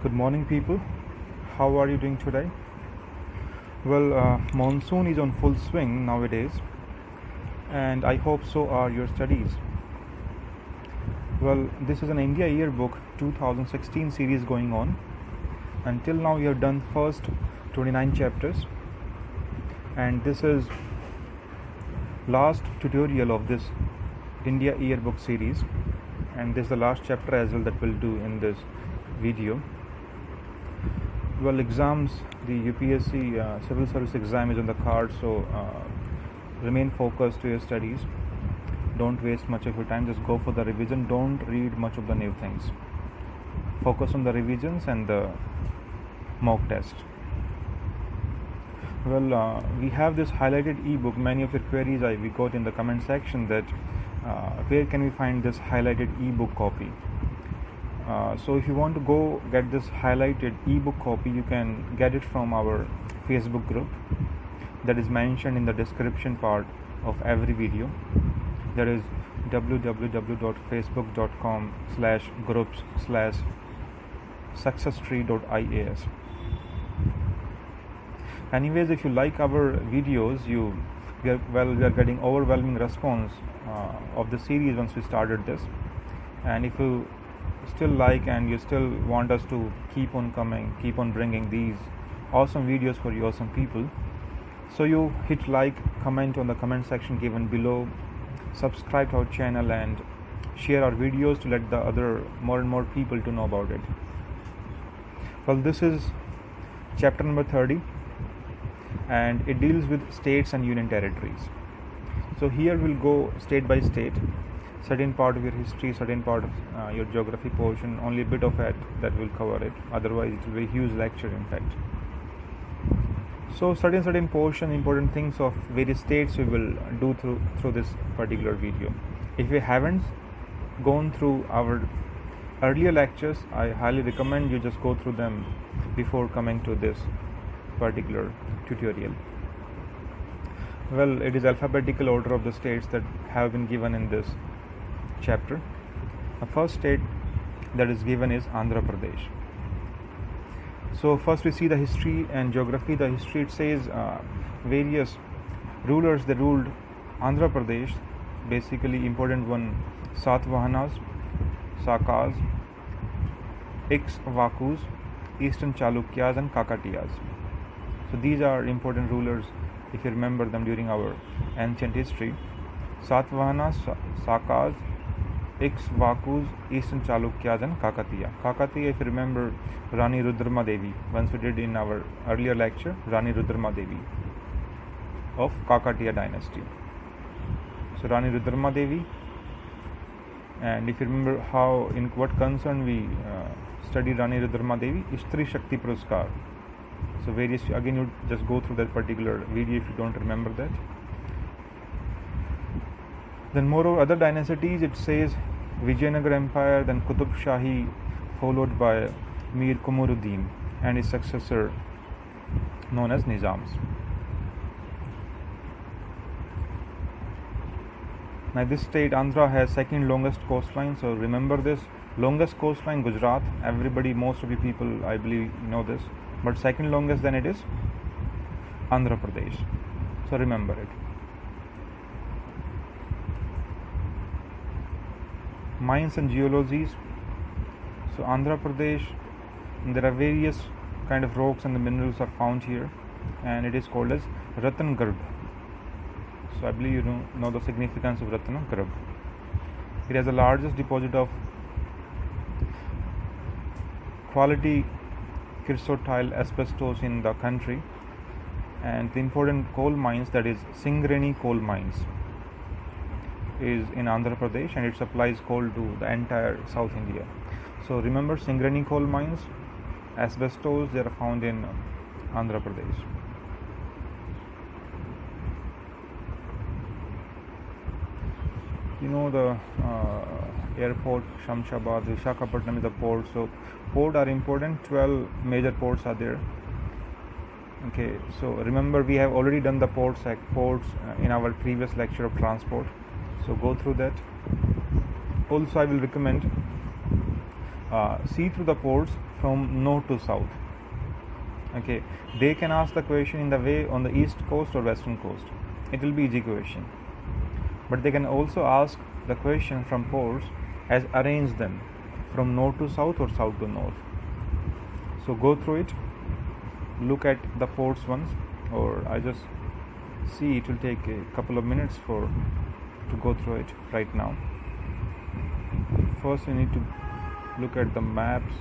Good morning, people. How are you doing today? Well, uh, monsoon is on full swing nowadays, and I hope so are your studies. Well, this is an India Yearbook 2016 series going on. Until now, we have done first 29 chapters, and this is last tutorial of this India Yearbook series, and this is the last chapter as well that we'll do in this video. Well, exams, the UPSC uh, civil service exam is on the card, so uh, remain focused to your studies. Don't waste much of your time, just go for the revision. Don't read much of the new things. Focus on the revisions and the mock test. Well, uh, we have this highlighted ebook. Many of your queries I we got in the comment section that uh, where can we find this highlighted ebook copy? Uh, so if you want to go get this highlighted ebook copy, you can get it from our Facebook group. That is mentioned in the description part of every video. That is www.facebook.com slash groups slash successtree.ias anyways if you like our videos you well we are getting overwhelming response uh, of the series once we started this. And if you still like and you still want us to keep on coming keep on bringing these awesome videos for you awesome people. So you hit like comment on the comment section given below subscribe to our channel and share our videos to let the other more and more people to know about it. Well this is chapter number 30 and it deals with states and union territories. So here we'll go state by state certain part of your history certain part of uh, your geography portion only a bit of it that will cover it. Otherwise it will be a huge lecture in fact. So certain certain portion important things of various states we will do through through this particular video. If you haven't gone through our earlier lectures i highly recommend you just go through them before coming to this particular tutorial. Well it is alphabetical order of the states that have been given in this chapter the first state that is given is andhra pradesh. So first we see the history and geography. The history it says uh, various rulers that ruled andhra pradesh basically important one satavahanas sakas ikshvakus eastern chalukyas and kakatiyas. So these are important rulers if you remember them during our ancient history. Satavahanas sakas Ikshvakus eastern Chalukya आजन Kakatiya Kakatiya if remember Rani Rudrama Devi one we did in our earlier lecture Rani Rudrama Devi of Kakatiya dynasty so Rani Rudrama Devi and if remember how in what concern we study Rani Rudrama Devi Stree Shakti Puraskar so various again you just go through that particular video if you don't remember that Then moreover other dynasties it says Vijayanagar Empire, then Qutub Shahi, followed by Mir Kumuruddin and his successor known as Nizams. Now this state Andhra has second longest coastline, so remember this longest coastline Gujarat. Everybody, most of you people, I believe, know this. But second longest then it is Andhra Pradesh. So remember it. Mines and geologies. So andhra pradesh there are various kind of rocks and the minerals are found here and it is called as ratan garbh so i believe you know, know the significance of ratan garbh it has the largest deposit of quality chrysotile asbestos in the country and the important coal mines that is singareni coal mines is in Andhra Pradesh and it supplies coal to the entire South India. So remember Singareni coal mines, asbestos they are found in Andhra Pradesh. You know the uh, airport Shamshabad, Vishakhapatnam is the port. So port are important. Twelve major ports are there. Okay, so remember we have already done the ports ports uh, in our previous lecture of transport so go through that also i will recommend uh, see through the ports from north to south. Okay, they can ask the question in the way on the east coast or western coast. It will be easy question. But they can also ask the question from ports as arrange them from north to south or south to north. So go through it, look at the ports once, or I just see it will take a couple of minutes for to go through it right now. First, you need to look at the maps.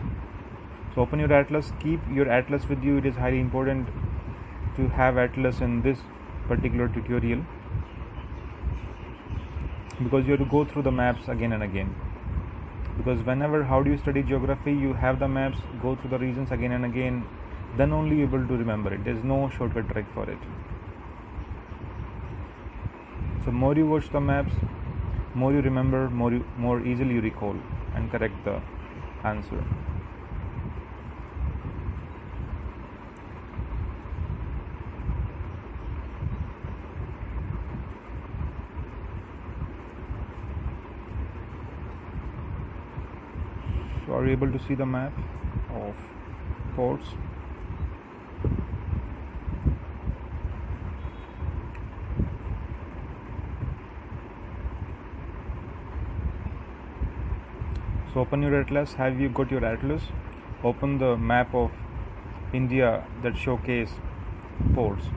So open your atlas, keep your atlas with you. It is highly important to have atlas in this particular tutorial because you have to go through the maps again and again because whenever how do you study geography you have the maps go through the regions again and again then only able to remember it there's no shortcut trick for it so more you watch the maps. More you remember more you, more easily you recall and correct the answer. So are you able to see the map of ports open your atlas. Have you got your atlas? Open the map of india that showcase ports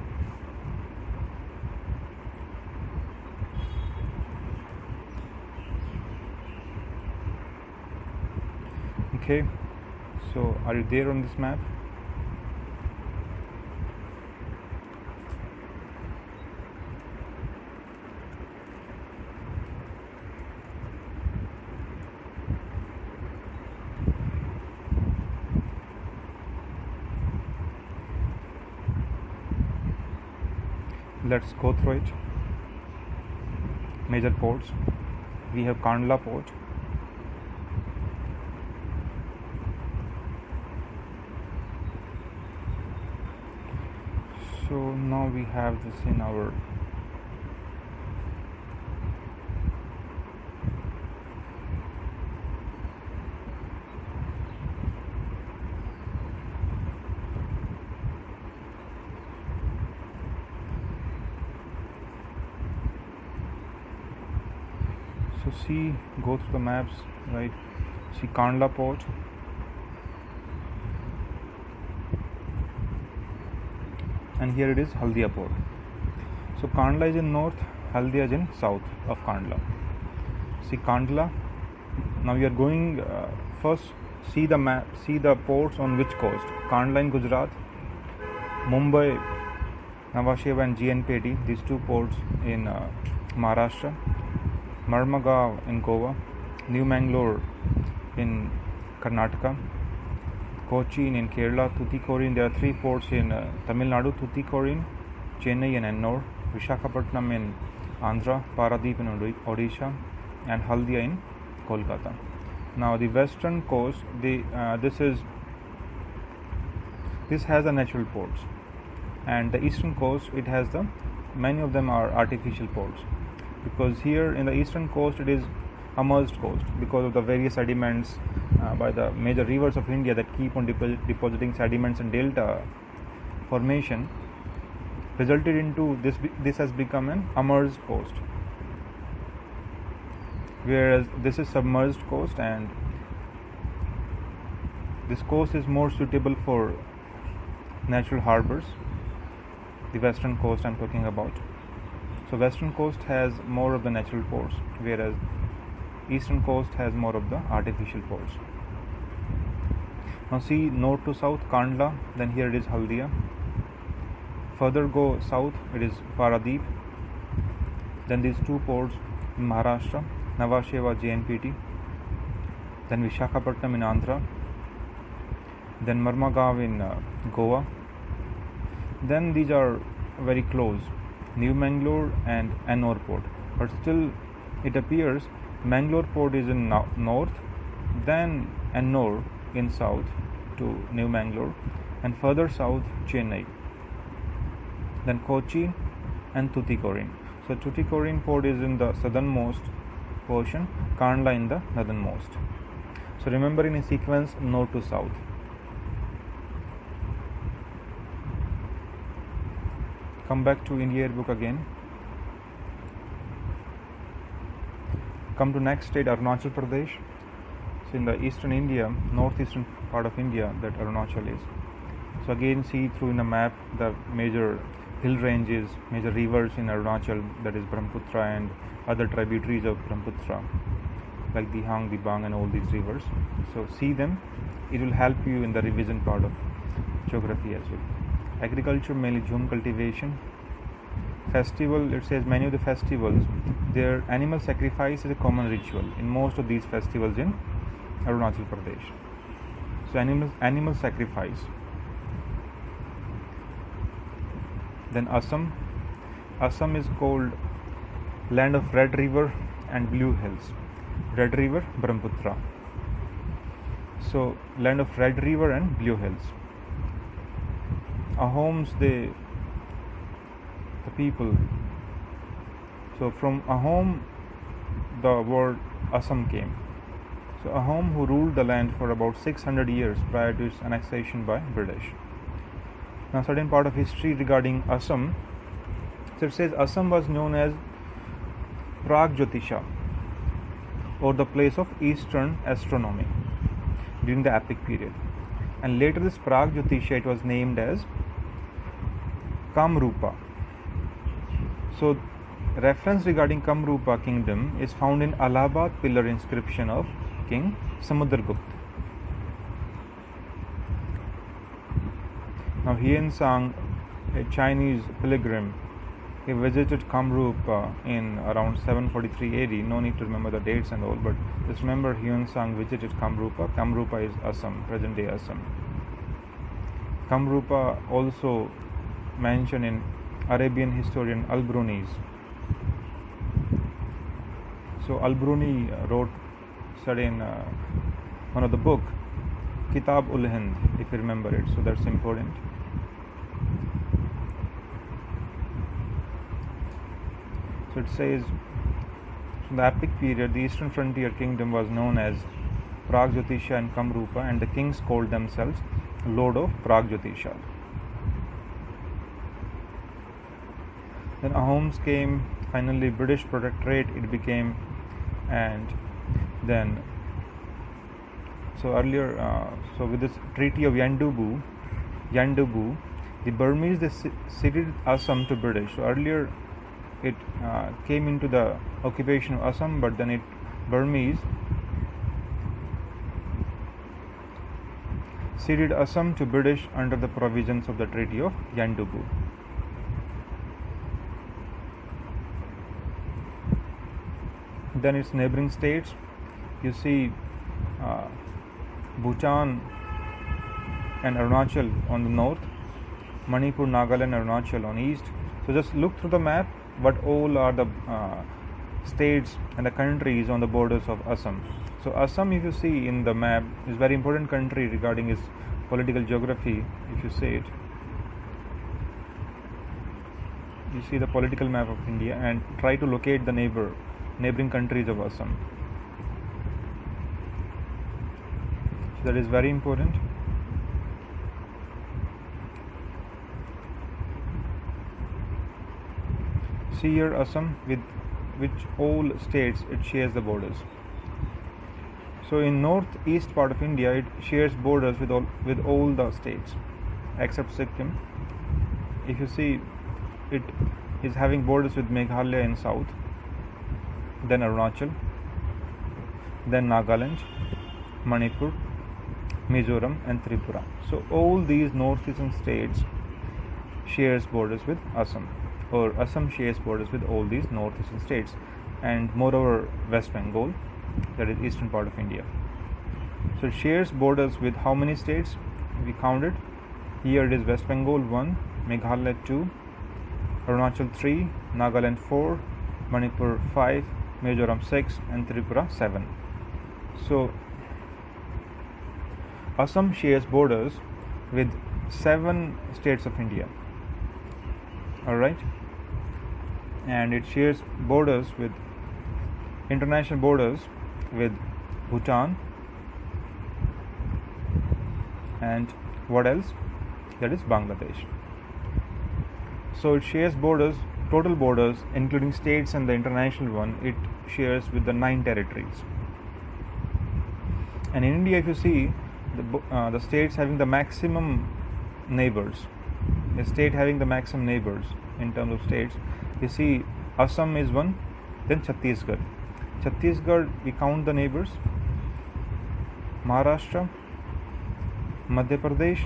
okay so are you there on this map let's go through it. Major ports. We have kandla port. So now we have this in our so see the maps right? See kandla port. And here it is haldia port. So kandla is in north haldia is in south of kandla. See kandla now you are going uh, first see the map see the ports on which coast? Kandla in gujarat mumbai Nhava and JNPT, these two ports in uh, Maharashtra, Marmagaon in Goa, New Mangalore in Karnataka, Cochin in Kerala, Tuticorin. There are three ports in uh, Tamil Nadu: Tuticorin, Chennai, and Ennore, Vishakhapatnam in Andhra, Paradeep in Odisha, and Haldia in Kolkata. Now the western coast, the uh, this is this has the natural ports, and the eastern coast it has the many of them are artificial ports because here in the eastern coast it is a merged coast because of the various sediments uh, by the major rivers of India that keep on depo- depositing sediments and delta formation resulted into this this has become an submerged coast. Whereas this is submerged coast and this coast is more suitable for natural harbors the western coast i'm talking about so western coast has more of the natural ports whereas eastern coast has more of the artificial ports now see north to south kandla then here it is haldia. Further go south it is paradeep then these two ports in maharashtra Navasheva jnpt then vishakhapatnam in andhra. Then marmagaon in uh, goa. Then these are very close new mangalore and ennore port. But still it appears mangalore port is in no- north then ennore in south to new mangalore and further south chennai then cochin and tuticorin. So tuticorin port is in the southernmost portion kandla in the northernmost. So remember in a sequence north to south. Come back to India book again. Come to next state Arunachal Pradesh. So in the eastern India, northeastern part of India, that Arunachal is. So again, see through in a map the major hill ranges, major rivers in Arunachal, that is Brahmaputra and other tributaries of Brahmaputra, like the Hang, the Bang and all these rivers. So see them. It will help you in the revision part of geography as well. Agriculture mainly jhum cultivation. Festival, it says many of the festivals, their animal sacrifice is a common ritual in most of these festivals in Arunachal Pradesh. So animal animal sacrifice. Then Assam. Assam is called land of Red River and Blue Hills. Red River, Brahmaputra. So land of Red River and Blue Hills. Ahoms, they the people. So from Ahom, the word Assam came. So Ahom, who ruled the land for about 600 years prior to its annexation by British. Now, certain part of history regarding Assam. So it says Assam was known as Pragjotisha or the place of Eastern astronomy during the epic period. And later, this Pragjotisha it was named as Kamrupa. So, reference regarding Kamrupa kingdom is found in Allahabad pillar inscription of King Samudragupta. Now, Hiuen Tsang, a Chinese pilgrim, he visited Kamrup uh, in around 743 AD. No need to remember the dates and all, but just remember Hiuen Tsang visited Kamrupa. Kamrupa is Assam, present day Assam. Kamrupa also mentioned in Arabian historian Al Biruni's. So Al Biruni wrote certain uh, one of the book Kitab ul Hind, if you remember it. So that's important. So it says, in the epic period, the eastern frontier kingdom was known as Pragjotisha and Kamrupa, and the kings called themselves Lord of Pragjotisha. Then Ahoms came, finally British Protectorate it became, and then so earlier, uh, so with this Treaty of Yandabo, Yandabo, the Burmese they ceded Assam to British. So earlier it uh, came into the occupation of Assam, but then it Burmese ceded Assam to British under the provisions of the Treaty of Yandabo. Then its neighboring states, you see uh, Bhutan and Arunachal on the north, Manipur, Nagaland, Arunachal on east. So just look through the map what all are the uh, states and the countries on the borders of Assam. So Assam, if you see in the map, is very important country regarding its political geography. If you see it, you see the political map of India and try to locate the neighbor neighboring countries of Assam. So that is very important. see here Assam with which all states it shares the borders. So in northeast part of India it shares borders with all with all the states except Sikkim. If you see it is having borders with Meghalaya in south, then Arunachal, then Nagaland, Manipur, Mizoram and Tripura. So all these northeastern states shares borders with Assam or Assam shares borders with all these northeastern states and moreover West Bengal, that is eastern part of India. So it shares borders with how many states? We counted. Here it is West Bengal 1, Meghalaya 2, Arunachal 3, Nagaland 4, Manipur 5, Mizoram 6, and Tripura 7. So Assam shares borders with seven states of India. Alright? And it shares borders with international borders with Bhutan, and what else? That is Bangladesh. So it shares borders total borders including states and the international one. It shares with the nine territories. And in India if you see the, uh, the states having the maximum neighbors a state having the maximum neighbors in terms of states you see Assam is one then Chhattisgarh. Chhattisgarh we count the neighbors. Maharashtra Madhya Pradesh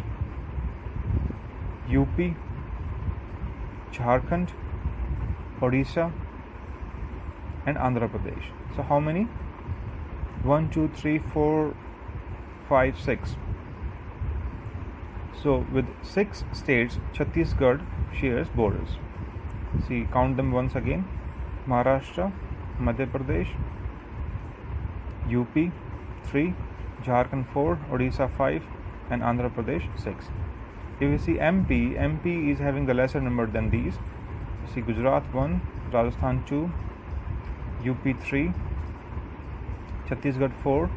UP Jharkhand Odisha and Andhra Pradesh. So how many? One two three four five six. So with six states Chhattisgarh shares borders. See count them once again. Maharashtra Madhya Pradesh UP 3 Jharkhand 4 Odisha 5 and Andhra Pradesh 6 if you see MP MP is having the lesser number than these. See Gujarat 1 Rajasthan 2 UP 3 Chhattisgarh 4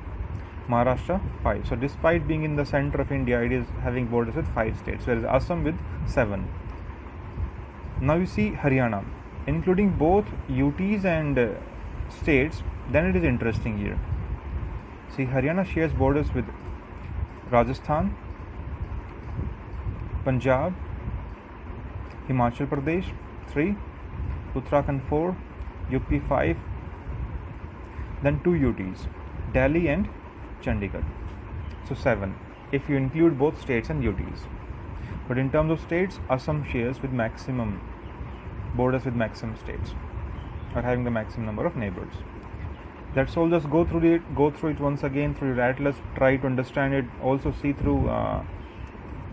Maharashtra 5 so despite being in the center of India it is having borders with 5 states whereas Assam with 7 now you see Haryana. Including both UTs and uh, states then it is interesting here. See Haryana shares borders with Rajasthan Punjab Himachal Pradesh 3 Uttarakhand 4 UP 5 then two UTs Delhi and Chandigarh. So 7 if you include both states and UTs. But in terms of states Assam shares with maximum borders with maximum states or having the maximum number of neighbors. That's all just go through it go through it once again through your atlas try to understand it also see through uh,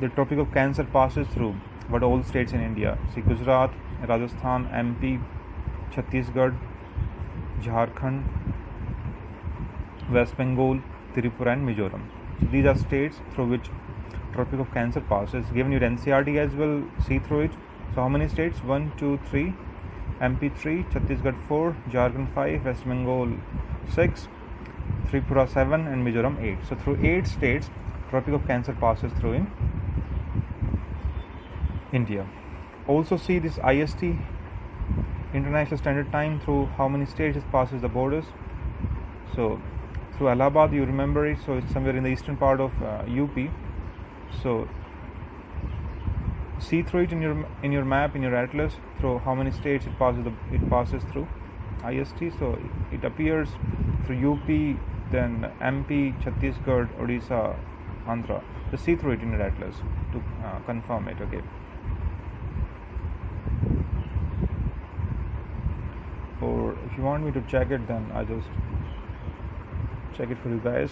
the tropic of cancer passes through what all states in india see gujarat rajasthan mp chhattisgarh jharkhand west bengal tripura and mizoram. So these are states through which tropic of cancer passes. Given your ncrt as well see through it. So how many states? 1 2 3 mp 3 chhattisgarh 4 jharkhand 5 west bengal 6 tripura 7 and mizoram 8 so through 8 states tropic of cancer passes through in india. Also see this ist international standard time through how many states it passes the borders. So through allahabad you remember it? So it's somewhere in the eastern part of uh, up so see through it in your in your map in your atlas through how many states it passes the, it passes through. Ist so it appears through up then mp chhattisgarh odisha andhra. Just see through it in your atlas to uh, confirm it okay? Or if you want me to check it then i just check it for you guys.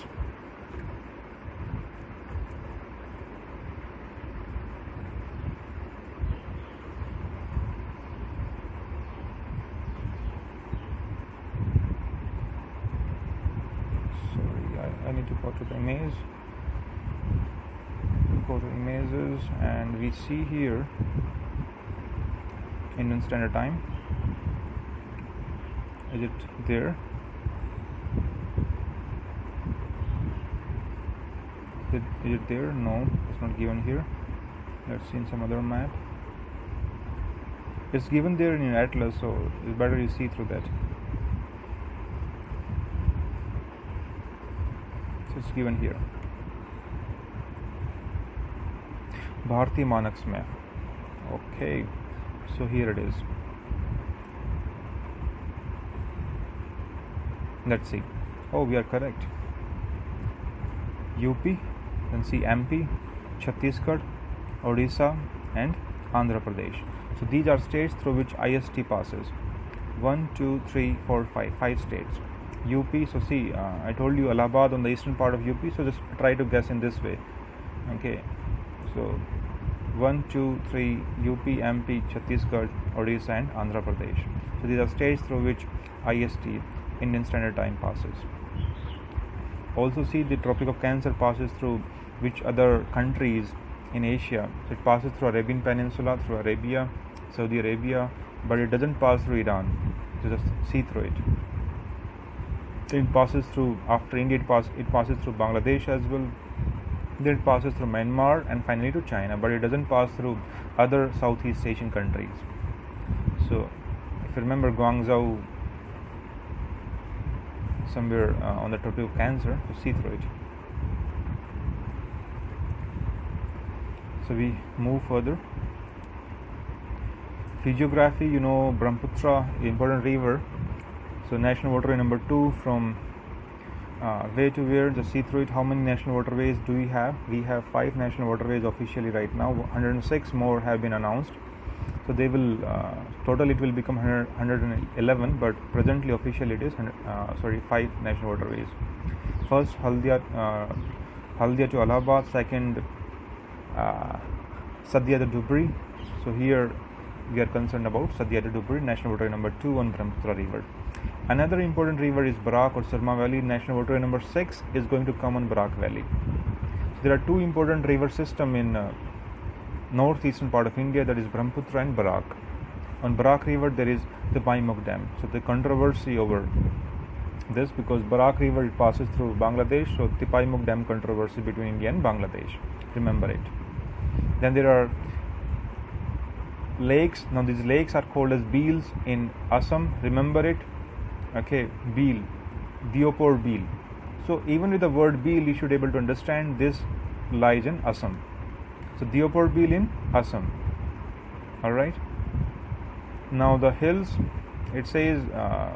Sorry I, need to go to the image go to images and we see here Indian Standard Time. Is it there it, is it there no it's not given here. Let's see in some other map. It's given there in atlas so it's better you see through that. So it's given here. Bharti Manaks map. Okay so here it is. Let's see. Oh we are correct. UP then see MP Chhattisgarh Odisha and Andhra Pradesh. So these are states through which IST passes. 1 2 3 4 5 5 states. UP so see uh, I told you Allahabad on the eastern part of UP so just try to guess in this way. Okay. So 1 2 3 UP MP Chhattisgarh Odisha and Andhra Pradesh. So these are states through which IST Indian Standard Time passes. Also see the Tropic of Cancer passes through which other countries in Asia so it passes through Arabian Peninsula through Arabia Saudi Arabia but it doesn't pass through Iran so just see through it it passes through after India it, pass, it passes through Bangladesh as well then it passes through Myanmar and finally to China, but it doesn't pass through other Southeast Asian countries. So, if you remember Guangzhou, somewhere uh, on the tropic of cancer, to see through it. So we move further. Physiography, you know, Brahmaputra, important river. So national waterway number two from uh, where to where, just see through it. How many national waterways do we have? We have five national waterways officially right now. 106 more have been announced. So they will uh, total it will become 100, 111, but presently officially it is uh, sorry five national waterways. First Haldia, uh, Haldia to Allahabad. Second uh, Sadia to Dhubri. So here we are concerned about Sadia to Dhubri, national waterway number two on Brahmaputra River. Another important river is Barak or Surma Valley. National waterway number six is going to come on Barak Valley. So there are two important river system in uh, northeastern part of India that is Brahmaputra and Barak. On Barak River there is the Paimok Dam. So the controversy over this because Barak River passes through Bangladesh, so the Paimok Dam controversy between India and Bangladesh. Remember it. Then there are lakes. Now these lakes are called as beels in Assam. Remember it. Okay, beel, Deepor beel. So even with the word beel, you should be able to understand this lies in Assam. So Deepor beel in Assam. All right. Now the hills. It says uh,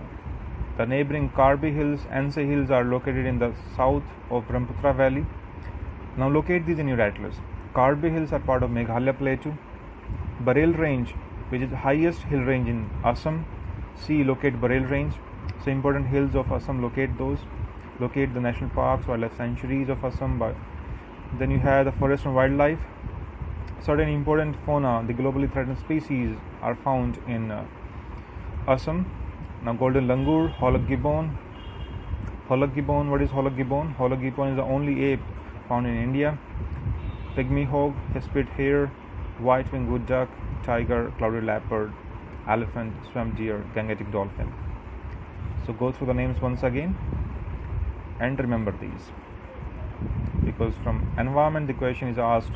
the neighboring Karbi Hills, Anse Hills are located in the south of Brahmaputra Valley. Now locate these in your atlas. Karbi Hills are part of Meghalaya Plateau. Barail Range, which is the highest hill range in Assam. See, locate Barail Range. So important hills of Assam, locate those. Locate the national parks, wildlife sanctuaries of Assam. But then you have the forest and wildlife. Certain important fauna, the globally threatened species, are found in uh, Assam. Now, golden langur, hoolock gibbon. Hoolock gibbon, what is hoolock gibbon? Hoolock gibbon is the only ape found in India. Pygmy hog, hispid hare, white winged wood duck, tiger, clouded leopard, elephant, swamp deer, gangetic dolphin. So go through the names once again and remember these. Because from environment the question is asked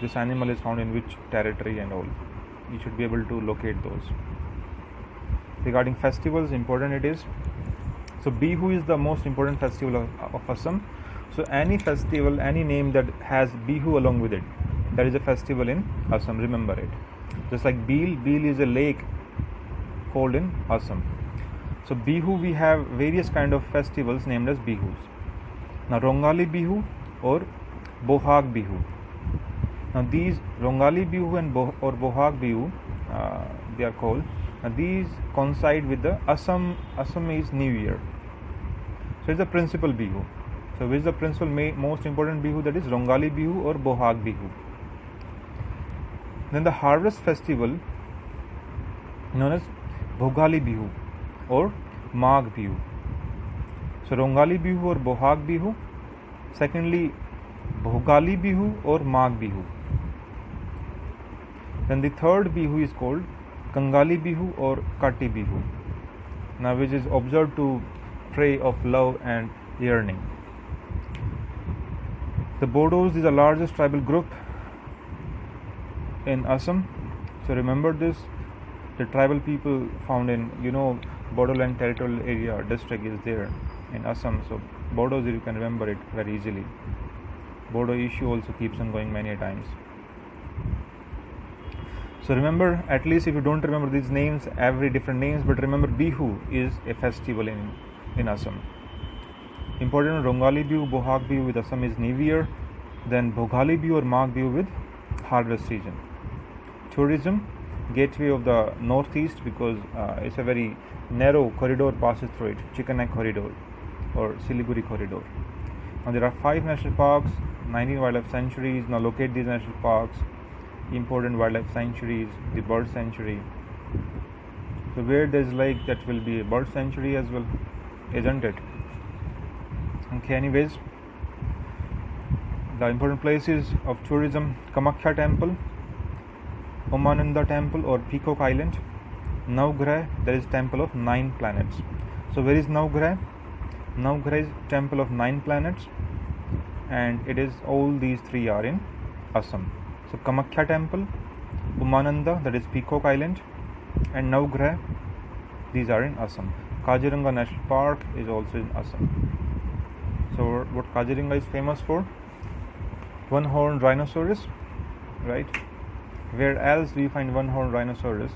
this animal is found in which territory and all. You should be able to locate those. Regarding festivals, important it is. So Bihu is the most important festival of, of Assam. So any festival, any name that has Bihu along with it, that is a festival in Assam. Remember it. Just like Beel, Beel is a lake called in Assam. So Bihu, we have various kind of festivals named as Bihus. Now Rongali Bihu or Bohag Bihu. Now these Rongali Bihu and Bo- or Bohag Bihu, uh, they are called. Now these coincide with the Assam Assamese New Year. So it's the principal Bihu. So with the principal may most important Bihu that is Rongali Bihu और Bohag Bihu then the harvest festival known as Bhogali Bihu और Magh Bihu so Rongali Bihu और Bohag Bihu secondly Bhogali Bihu और Magh Bihu then the third Bihu is called Kongali Bihu और काटी बिहू ना which is observe to pray of love and yearning The Bodos is the largest tribal group in Assam. So remember this. The tribal people found in you know Bodoland territorial area district is there in Assam. So Bodos you can remember it very easily. Bodo issue also keeps on going many times. So remember, at least if you don't remember these names, every different names, but remember Bihu is a festival in, in Assam. Important Rongali Bihu, Bohag Bihu with Assam is New Year, then Bhogali Bihu or Magh Bihu with harvest season. Tourism, gateway of the northeast because uh, it's a very narrow corridor passes through it, Chicken Neck Corridor or Siliguri Corridor. Now there are five national parks, 19 wildlife sanctuaries. Now locate these national parks, important wildlife sanctuaries, the bird sanctuary. So where there's lake, that will be a bird sanctuary as well, isn't it? Okay. Anyways, the important places of tourism: Kamakhya Temple, Umananda Temple or Peacock Island, Navgrah. There is temple of nine planets. So where is Navgrah? Navgrah is temple of nine planets. and it is all these three are in Assam. So Kamakhya temple, Umananda that is Peacock Island, and Navgrah these are in Assam. Kaziranga National Park is also in Assam. So what Kaziranga is famous for? One horned rhinoceros, right? Where else do you find one horned rhinoceros?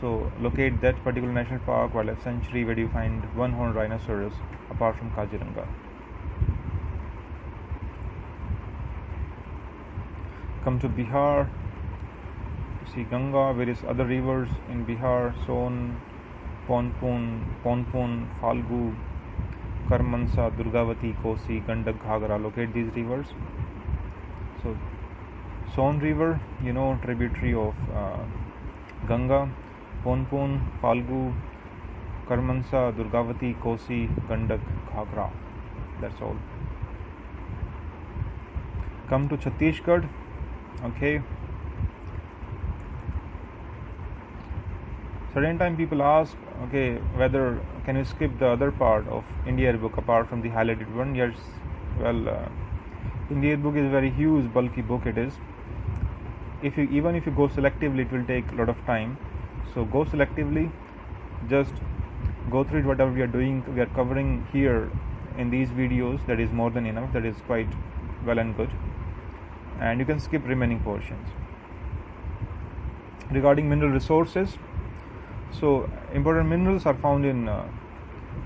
So locate that particular national park, wildlife sanctuary where do you find one horned rhinoceros apart from Kaziranga. Come to Bihar, see Ganga, various other rivers in Bihar, Son, Punpun, Punpun, Falgu, Karmanasa, Durgavati, Kosi, Gandak, Ghaghara locate these rivers so Son river you know tributary of Ganga Punpun Falgu Karmanasa Durgavati Kosi Gandak Ghaghara that's all come to Chhattisgarh okay. Certain time people ask, okay, whether can you skip the other part of India book apart from the highlighted one? Yes. Well, uh, India book is a very huge, bulky book. It is. If you even if you go selectively, it will take a lot of time. So go selectively. Just go through it. Whatever we are doing, we are covering here in these videos. That is more than enough. That is quite well and good. And you can skip remaining portions. Regarding mineral resources, so important minerals are found in uh,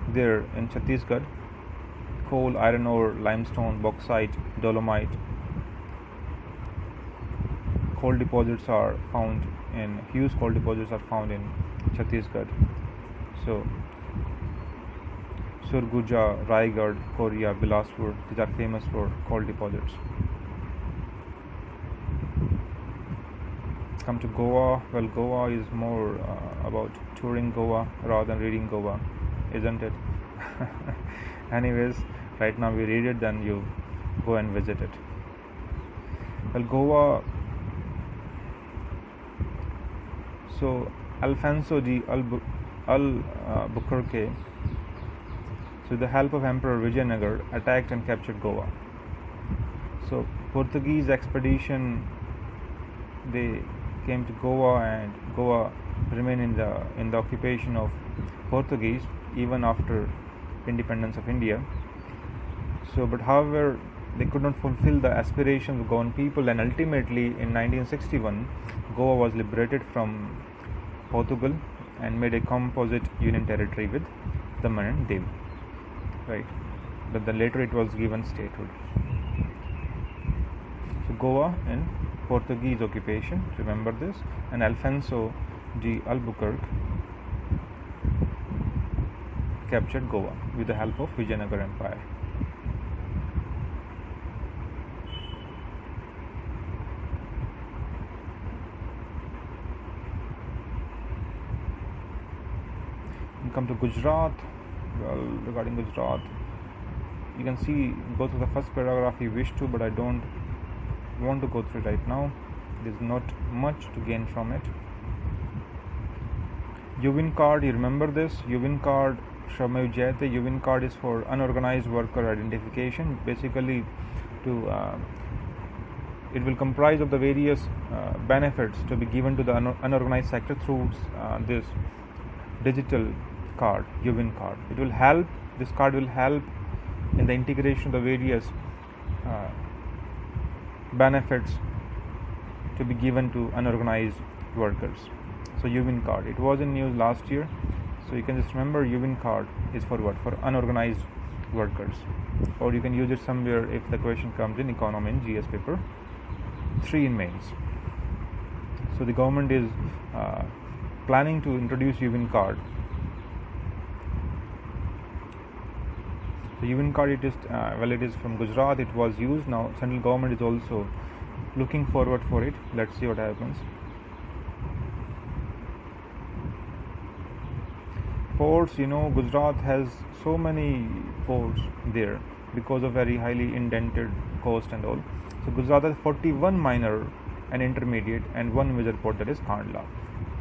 there in Chhattisgarh: coal, iron ore, limestone, bauxite, dolomite. Coal deposits are found in huge coal deposits are found in Chhattisgarh. So Surguja, Raigad, Korea, Bilaspur, these are famous for coal deposits. Come to Goa. Well, Goa is more uh, about touring Goa rather than reading Goa, isn't it? Anyways, right now we read it, then you go and visit it. Well, Goa. So Alfonso de Albuquerque, so with the help of Emperor Vijayanagar, attacked and captured Goa. So Portuguese expedition, they came to Goa and Goa remained in the in the occupation of Portuguese even after independence of India. So, but however, they could not fulfill the aspirations of Goan people, and ultimately in 1961, Goa was liberated from Portugal and made a composite union territory with Daman and Diu. Right, but then later it was given statehood. So, Goa in Portuguese occupation, remember this, and Alfonso de Albuquerque captured Goa with the help of Vijayanagar Empire. We come to Gujarat. Well, regarding Gujarat, you can see go through the first paragraph you wish to, but I don't want to go through right now. There's not much to gain from it. U-WIN card, you remember this? U-WIN card, Shramev Jayate, U-WIN card is for unorganized worker identification. Basically, to uh, it will comprise of the various uh, benefits to be given to the un- unorganized sector through uh, this digital card, U-WIN card. It will help. This card will help in the integration of the various uh, benefits to be given to unorganized workers. So U-WIN card. It was in news last year. So you can just remember U-WIN card is for what? For unorganized workers. Or you can use it somewhere if the question comes in economy in GS paper 3 in mains. So the government is uh, planning to introduce U-WIN card. U-WIN card it is uh, well it is from Gujarat. It was used now. Central government is also looking forward for it. Let's see what happens. Ports, you know, Gujarat has so many ports there because of very highly indented coast and all. So Gujarat has 41 minor and intermediate and one major port that is Kandla.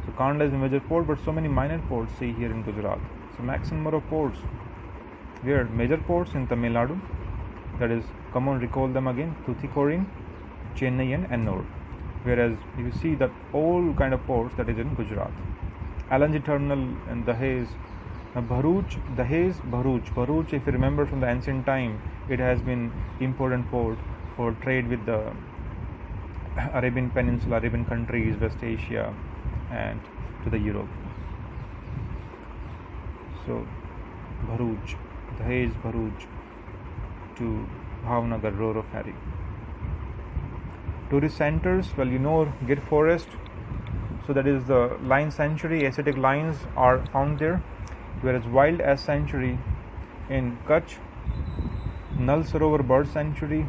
So Kandla is a major port, but so many minor ports see here in Gujarat. So maximum number of ports. Where major ports in Tamil Nadu, That is, come on, recall them again: Tuticorin, Chennai, and Ennore. Whereas you see that all kind of ports that is in Gujarat. LNG terminal in Dahej, now Bharuch, Dahej, Bharuch. Bharuch, if you remember from the ancient time, it has been important port for trade with the Arabian Peninsula, Arabian countries, West Asia, and to the Europe. So Bharuch, Dahej, Bharuch to Bhavnagar, Roro ferry. Tourist centers, well, you know Gir Forest, so that is the lion sanctuary, Asiatic lions are found there, whereas wild ass sanctuary in Kutch, Nal Sarovar bird sanctuary,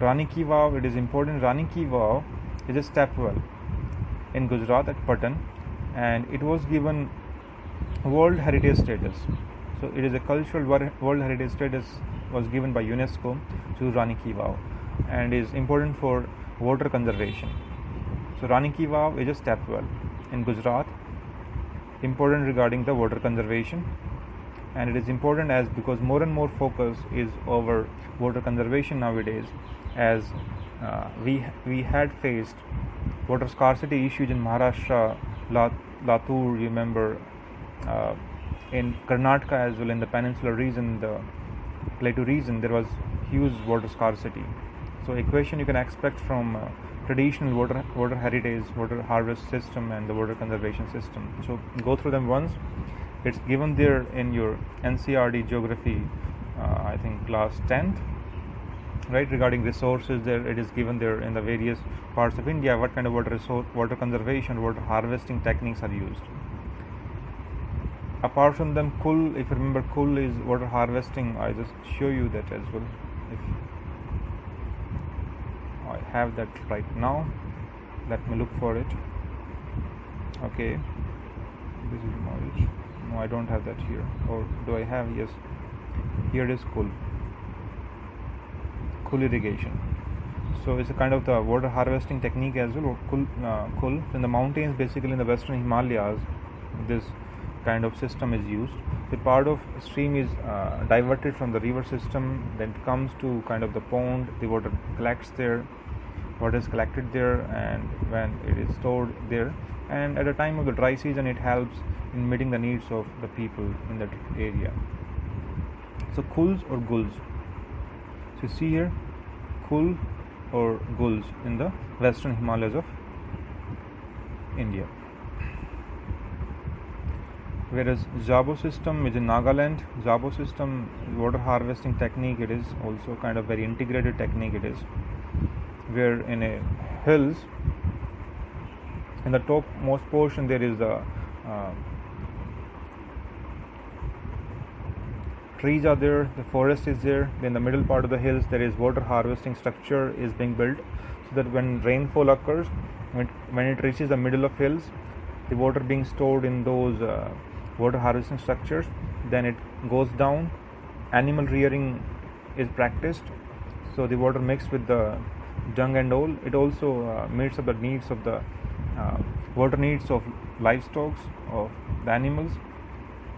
Rani Ki Vav, it is important. Rani Ki Vav is a step well in Gujarat at Patan, and it was given World Heritage status. So it is a cultural World Heritage status was given by UNESCO to Rani Ki and is important for water conservation. So Rani Ki is a step well in Gujarat, important regarding the water conservation and it is important as because more and more focus is over water conservation nowadays as uh, we we had faced water scarcity issues in Maharashtra, Latur, you remember, uh, in Karnataka as well in the peninsular region, the plateau region, there was huge water scarcity. So equation you can expect from uh, traditional water water heritage, water harvest system, and the water conservation system. So go through them once. It's given there in your NCERT geography, uh, I think class 10th right regarding resources there it is given there in the various parts of india what kind of water resource water conservation water harvesting techniques are used apart from them kul if you remember kul is water harvesting. I just show you that as well. If i have that right now let me look for it. Okay. This is knowledge no i don't have that here. Or do i have? Yes. Here it is kul kul irrigation. So it's a kind of the water harvesting technique as well. Kul, uh, kul. in the mountains basically in the western himalayas this kind of system is used. The part of stream is uh, diverted from the river system then comes to kind of the pond the water collects there water is collected there and when it is stored there. And at the time of the dry season it helps in meeting the needs of the people in that area. So kuls or guls so see here kul or guls in the western Himalayas of India. Whereas Jabo system is in Nagaland. Jabo system water harvesting technique. It is also kind of very integrated technique. It is where in a hills in the top most portion there is the uh, trees are there the forest is there in the middle part of the hills there is water harvesting structure is being built so that when rainfall occurs when, when it reaches the middle of hills the water being stored in those uh, water harvesting structures then it goes down. Animal rearing is practiced. So the water mixed with the dung and all it also uh, meets up the needs of the uh, water needs of livestock of the animals.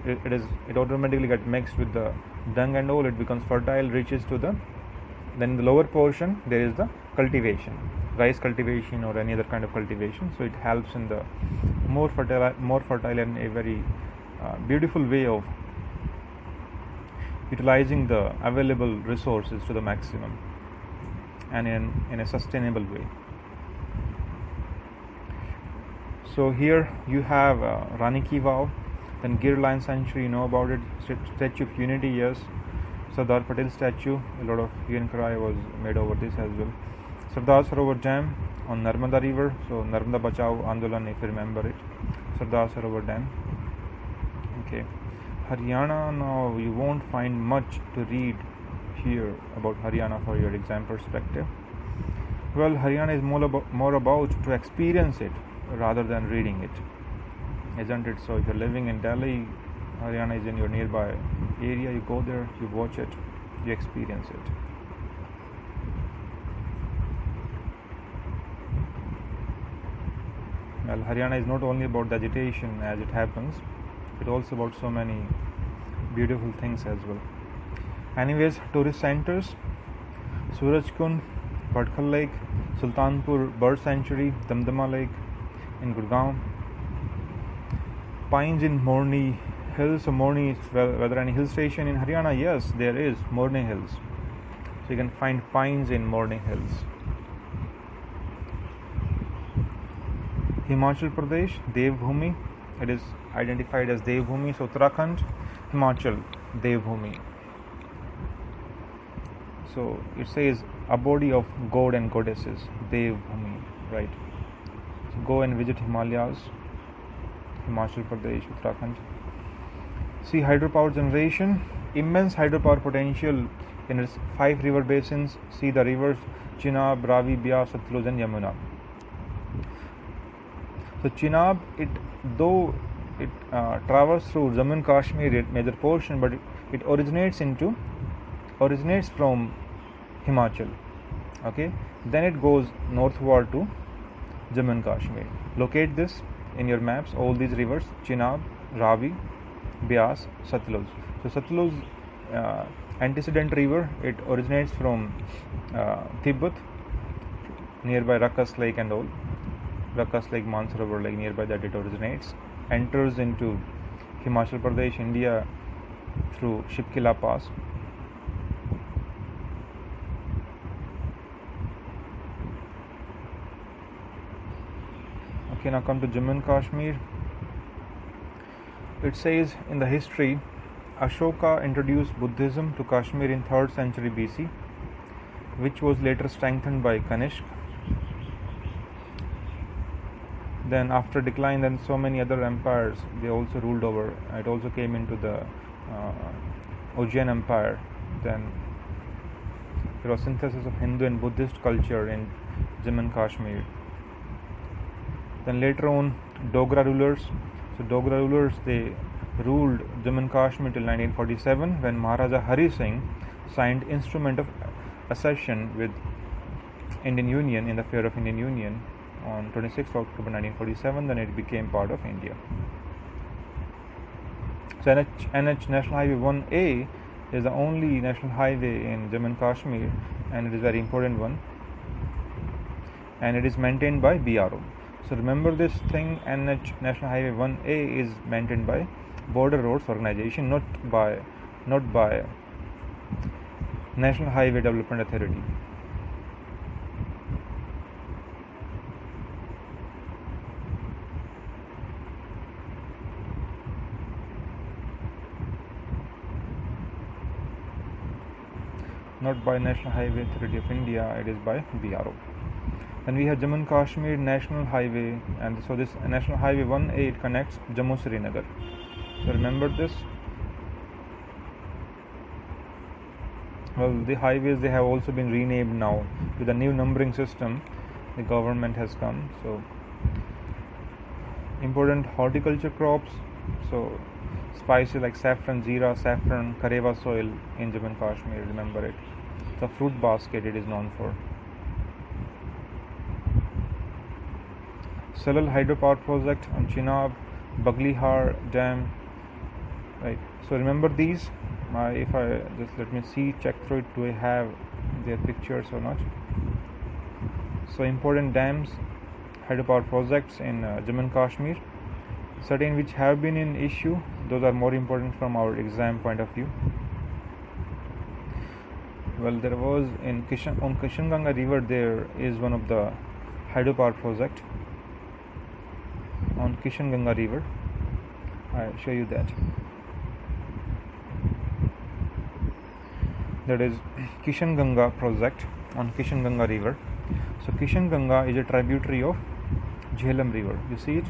It, it is it automatically get mixed with the dung and all. It becomes fertile reaches to the then in the lower portion there is the cultivation rice cultivation or any other kind of cultivation. So it helps in the more fertile more fertile and a very uh, beautiful way of utilizing the available resources to the maximum and in, in a sustainable way so here you have uh, then Gir Lion Sanctuary, you know about it. Statue of Unity, yes. Sardar Patel statue, a lot of hue cry was made over this as well. Sardar Sarovar Dam on Narmada River, so Narmada Bachao Andolan, if you remember it. Sardar Sarovar Dam. Okay. Haryana, now you won't find much to read here about Haryana for your exam perspective. Well, Haryana is more about, more about to experience it rather than reading it isn't it? So if you're living in Delhi, Haryana is in your nearby area, you go there, you watch it, you experience it. Well, Haryana is not only about the agitation as it happens, it's also about so many beautiful things as well. Anyways, tourist centers. Surajkund, Badkhal Lake, Sultanpur Bird Sanctuary, Damdama Lake in Gurgaon, pines in Morni Hills. So Morni is whether any hill station in Haryana? Yes, there is Morni Hills. So you can find pines in Morni Hills. Himachal Pradesh, Devbhumi. It is identified as Devbhumi. So Uttarakhand, Himachal, Devbhumi. So it says a body of god and goddesses, Devbhumi, right? So go and visit Himalayas, Himachal Pradesh, Uttarakhand. See hydropower generation, immense hydropower potential in its five river basins. See the rivers Chenab, Ravi, Beas, Satluj, and Yamuna. So Chenab, it though it uh, travels through Jammu and Kashmir major portion, but it, it originates into originates from Himachal. Okay, then it goes northward to Jammu and Kashmir. Locate this in your maps. All these rivers: Chenab, Ravi, Beas, Satluj. So Satluj, uh, antecedent river, it originates from uh, Tibet, nearby Rakas Lake and all. Rakas Lake, Mansarovar Lake, nearby that it originates, enters into Himachal Pradesh, India through Shipkila Pass. Okay, now come to Jammu and Kashmir. It says in the history Ashoka introduced Buddhism to Kashmir in 3rd century BC, which was later strengthened by Kanishk. Then, after decline, then so many other empires they also ruled over. It also came into the uh, Empire. Then there was synthesis of Hindu and Buddhist culture in Jammu and Kashmir. Then later on, Dogra rulers. So Dogra rulers they ruled Jammu and Kashmir till 1947 when Maharaja Hari Singh signed instrument of accession with Indian Union in the fear of Indian Union on 26 October 1947. Then it became part of India. So NH, NH National Highway 1A is the only national highway in Jammu and Kashmir, and it is a very important one. And it is maintained by BRO. So remember this thing: NH National Highway 1A is maintained by Border Roads Organization, not by not by National Highway Development Authority. Not by National Highway Authority of India, it is by BRO. Then we have Jammu and Kashmir National Highway, and so this National Highway 1A it connects Jammu Srinagar. So remember this. Well, the highways they have also been renamed now with a new numbering system. The government has come. So important horticulture crops. So spices like saffron, jeera, saffron, karewa soil in Jammu and Kashmir. Remember it. The fruit basket it is known for. Salal hydropower project on Chenab, Baglihar Dam. Right. So remember these. Uh, if I just let me see, check through it. Do I have their pictures or not? So important dams, hydropower projects in uh, Jammu and Kashmir. Certain which have been in issue. Those are more important from our exam point of view. Well, there was in Kishan on Kishanganga River. There is one of the hydropower project on Kishanganga River. I'll show you that. That is Kishanganga project on Kishanganga River. So Kishanganga is a tributary of Jhelum River. You see it?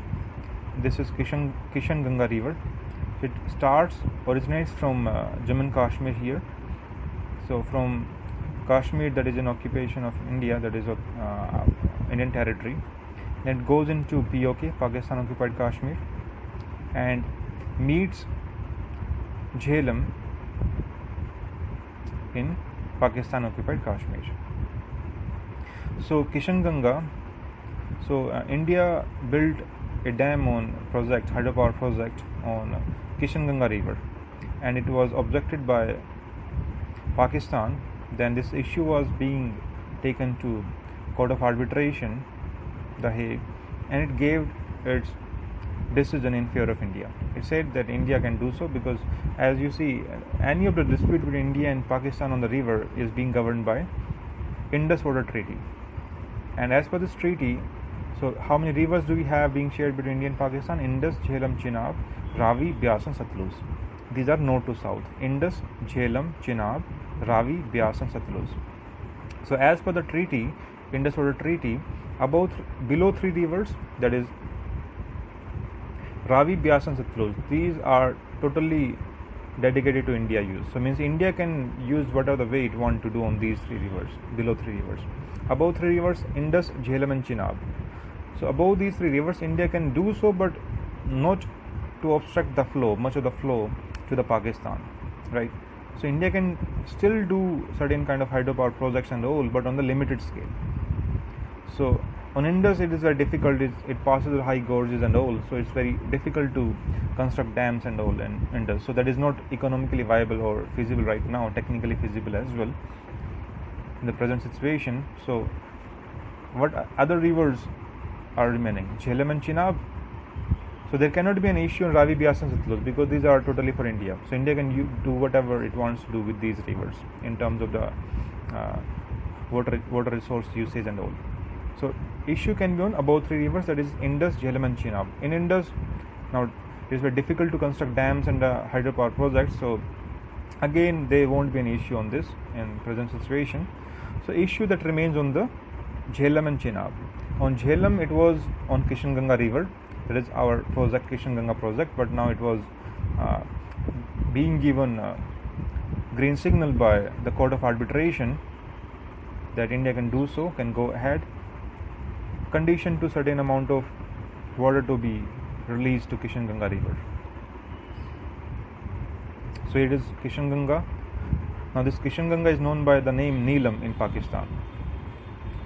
This is Kishan Kishanganga River. It starts originates from uh, Jammu and Kashmir here. So from Kashmir, that is an occupation of India, that is uh, Indian territory then it goes into POK, Pakistan occupied Kashmir, and meets Jhelum in Pakistan occupied Kashmir. So Kishanganga, so uh, India built a dam on project, hydropower project on Kishanganga river, and it was objected by Pakistan then this issue was being taken to court of arbitration the hague and it gave its decision in favor of india. It said that india can do so because as you see any of the dispute between india and pakistan on the river is being governed by indus water treaty. And as per this treaty so how many rivers do we have being shared between india and pakistan? Indus jhelum chenab ravi Beas and satluj. These are north to south. Indus jhelum chenab ravi Beas and satluj so as per the treaty indus water treaty above below three rivers that is ravi Beas and satluj these are totally dedicated to india use. So means india can use whatever the way it want to do on these three rivers below three rivers. Above three rivers indus jhelum and chenab so above these three rivers india can do so but not to obstruct the flow much of the flow to the pakistan right so india can still do certain kind of hydropower projects and all but on the limited scale. So on indus it is very difficult. It, it passes through high gorges and all so it's very difficult to construct dams and all in indus. So that is not economically viable or feasible right now technically feasible as well in the present situation. So what other rivers are remaining? Jhelum and chenab so there cannot be an issue in ravi Beas and satluj because these are totally for india so india can do whatever it wants to do with these rivers in terms of the uh, water water resource usage and all so issue can be on about three rivers that is Indus, Jhelum and Chenab. In Indus, now it is very difficult to construct dams and uh, hydropower projects. So again, there won't be an issue on this in present situation. So issue that remains on the Jhelum and Chenab. On Jhelum, it was on Kishan Ganga River. That is our project, Kishan Ganga project. But now it was uh, being given green signal by the Court of Arbitration that India can do so, can go ahead condition to certain amount of water to be released to Kishan Ganga river. So it is Kishan Ganga. Now this Kishan Ganga is known by the name Neelam in Pakistan.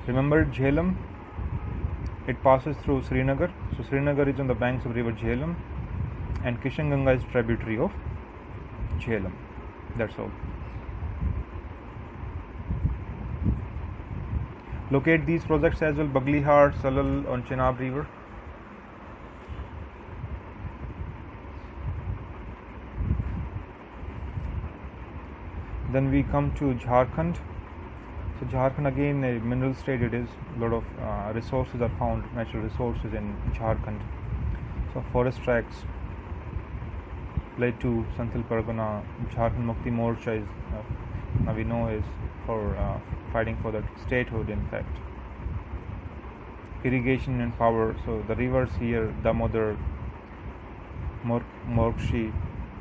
Remember Jhelum? It passes through Srinagar. So Srinagar is on the banks of river Jhelum and Kishanganga is tributary of Jhelum. That's all. Locate these projects as well Baglihar, Salal on Chenab River. Then we come to Jharkhand. So Jharkhand again a mineral state it is. A lot of uh, resources are found, natural resources in Jharkhand. So forest tracks led to Pargana. Jharkhand Mukti Morcha is uh, now we know is for uh, fighting for the statehood in fact irrigation and power so the rivers here damodar Mor- morkshi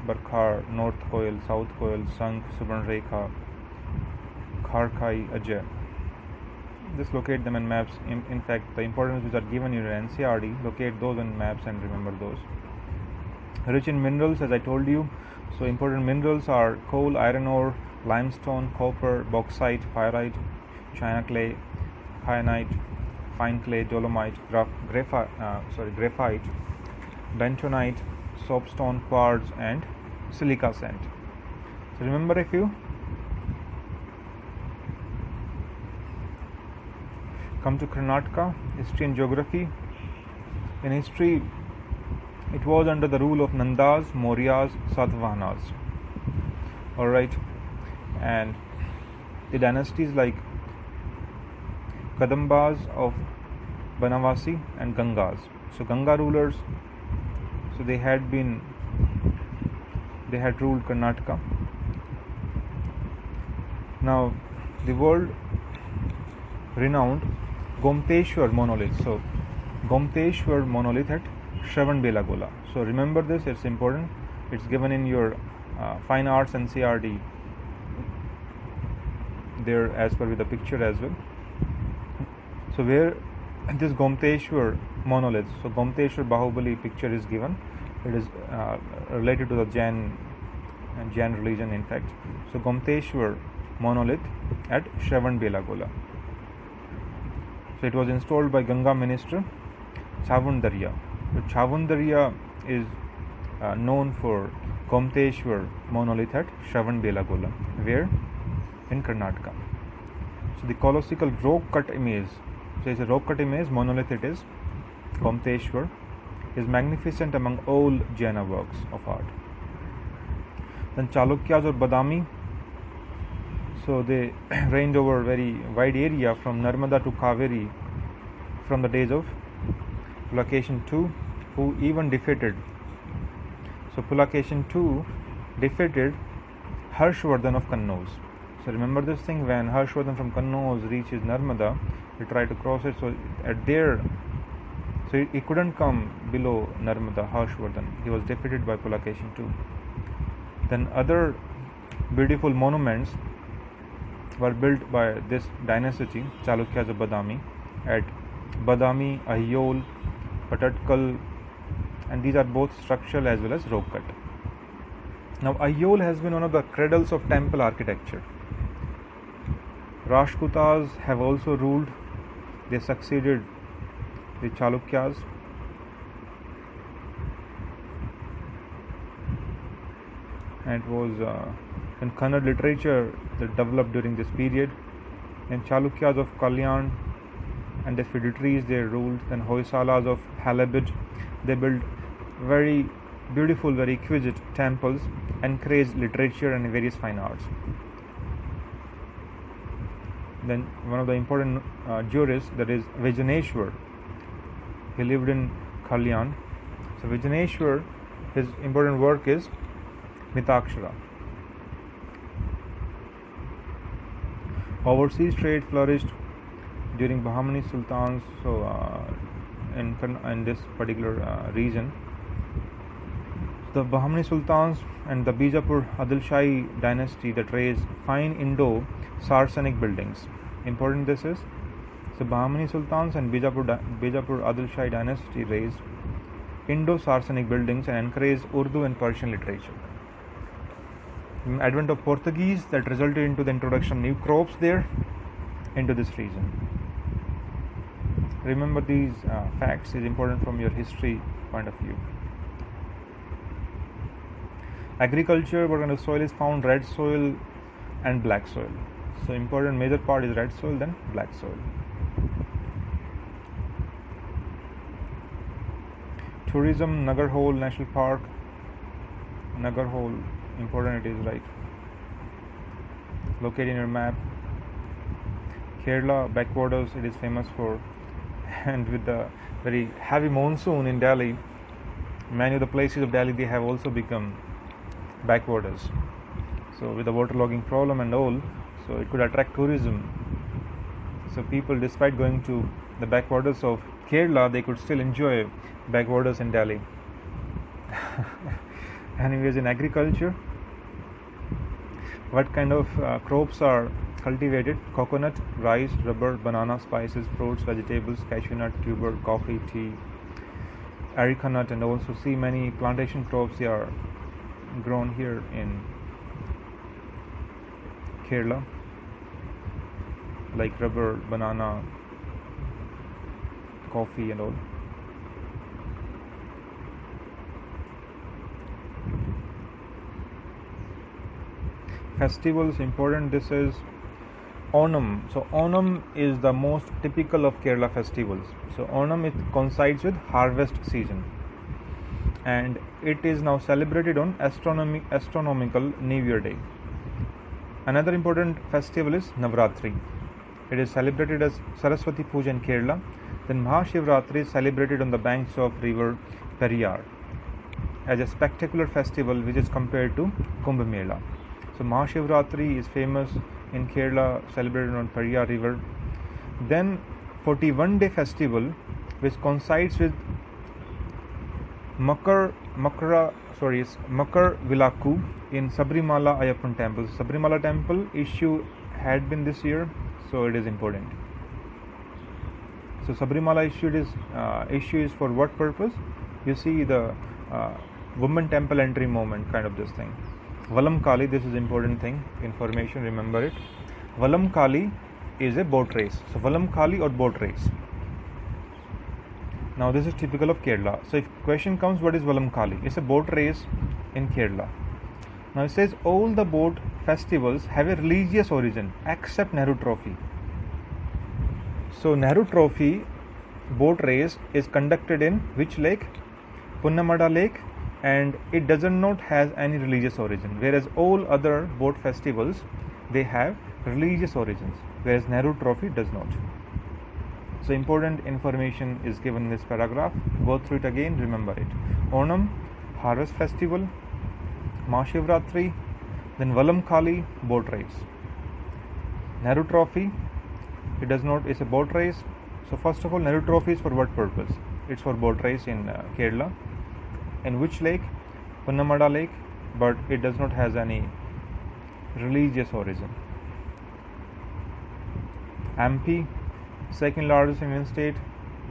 Barakar north koil south koil sank subarnrekha kharkai ajay just locate them in maps in, in fact the importance which are given in your NCERT locate those in maps and remember those rich in minerals as i told you so important minerals are coal iron ore limestone, copper, bauxite, pyrite, china clay, kyanite, fine clay, dolomite, graph, graphite, uh, sorry, graphite, bentonite, soapstone, quartz, and silica sand. So remember a few. Come to Karnataka, history and geography. In history, it was under the rule of Nandas, Mauryas, Satavahanas. All right and the dynasties like Kadambas of Banavasi and Gangas. So Ganga rulers, so they had been, they had ruled Karnataka. Now, the world renowned Gomteshwar monolith. So Gomteshwar monolith at Shravanbelagola. So remember this; it's important. It's given in your uh, fine arts NCERT there as per with the picture as well so where this Gomteshwar monolith so Gomteshwar Bahubali picture is given it is uh, related to the Jain and Jain religion in fact so Gomteshwar monolith at Shravan Belagola so it was installed by Ganga minister Chavundarya so Chavundarya is uh, known for Gomteshwar monolith at Shravan Belagola where in Karnataka. So the colossal rock cut image, so it's a rock cut image, monolith it is, Gomteshwar, is magnificent among all Jaina works of art. Then Chalukyas or Badami, so they reigned over very wide area from Narmada to Kaveri from the days of Pulakeshin II, who even defeated. So Pulakeshin II defeated Harshvardhan of Kannauj. So remember this thing when Harshvardhan from Kannauj reaches Narmada, he tried to cross it. So at there, so he couldn't come below Narmada, Harshvardhan. He was defeated by Pulakeshin II. Then other beautiful monuments were built by this dynasty, Chalukyas of Badami, at Badami, Aihole, Pattadakal, and these are both structural as well as rock cut. Now, Aihole has been one of the cradles of temple architecture. Rashtrakutas have also ruled, they succeeded the Chalukyas. And it was uh, in Kannada literature that developed during this period. And Chalukyas of Kalyan and the feudatories they ruled, then Hoysalas of Halebid, they built very beautiful, very exquisite temples, encouraged literature and various fine arts. Then one of the important uh, jurists, that is Vijaneshwar, he lived in Kalyan. So Vijaneshwar, his important work is Mitakshara. Overseas trade flourished during Bahmani sultans, so uh, in, in this particular uh, region. The Bahmani sultans and the Bijapur Adil Shahi dynasty that raised fine Indo Saracenic buildings. Important this is. So Bahmani sultans and Bijapur, Bijapur Adil Shahi dynasty raised Indo Saracenic buildings and encouraged Urdu and Persian literature advent of Portuguese that resulted into the introduction new crops there into this region. Remember these uh, facts is important from your history point of view. Agriculture, what kind of soil is found? Red soil and black soil. So important major part is red soil, then black soil. Tourism, Nagarhole National Park. Nagarhole important it is like located in your map. Kerala backwaters it is famous for and with the very heavy monsoon in Delhi many of the places of Delhi they have also become backwaters. So with the waterlogging problem and all so it could attract tourism. So people despite going to the backwaters of Kerala they could still enjoy backwaters in Delhi anyways in agriculture. What kind of uh, crops are cultivated? Coconut rice rubber banana spices fruits vegetables cashew nut tuber coffee tea areca nut and also see many plantation crops are grown here in kerala like rubber banana coffee and all festivals important this is onam. So onam is the most typical of kerala festivals. So onam it coincides with harvest season. And it is now celebrated on astronomy, astronomical new year day. Another important festival is navratri. It is celebrated as saraswati puja in kerala. Then mahashivratri is celebrated on the banks of river periyar as a spectacular festival which is compared to kumbh mela so Mahashivratri is famous in Kerala, celebrated on Periyar River. Then 41 day festival which coincides with Makar Makara sorry is Makar Vilaku in Sabarimala Ayyappan temple. Sabarimala temple issue had been this year, so it is important. So Sabarimala issue is uh, issue is for what purpose? You see the uh, woman temple entry moment kind of this thing. Vallam Kali, this is important thing, information, remember it. Vallam Kali is a boat race. So Vallam Kali or boat race. Now this is typical of Kerala. So if question comes, what is Valam Kali? It's a boat race in Kerala. Now it says all the boat festivals have a religious origin except Nehru Trophy. So Nehru Trophy boat race is conducted in which lake? Punnamada Lake and it does not has any religious origin whereas all other boat festivals they have religious origins whereas Nehru Trophy does not. So important information is given in this paragraph. Go through it again, remember it. Onam, Harvest Festival, Mahashivratri, then Vallam Kali, boat race. Nehru Trophy, it does not, it's a boat race. So first of all, Nehru Trophy is for what purpose? It's for boat race in uh, Kerala. In which lake? Punnamada Lake, but it does not has any religious origin. MP, second largest Indian state.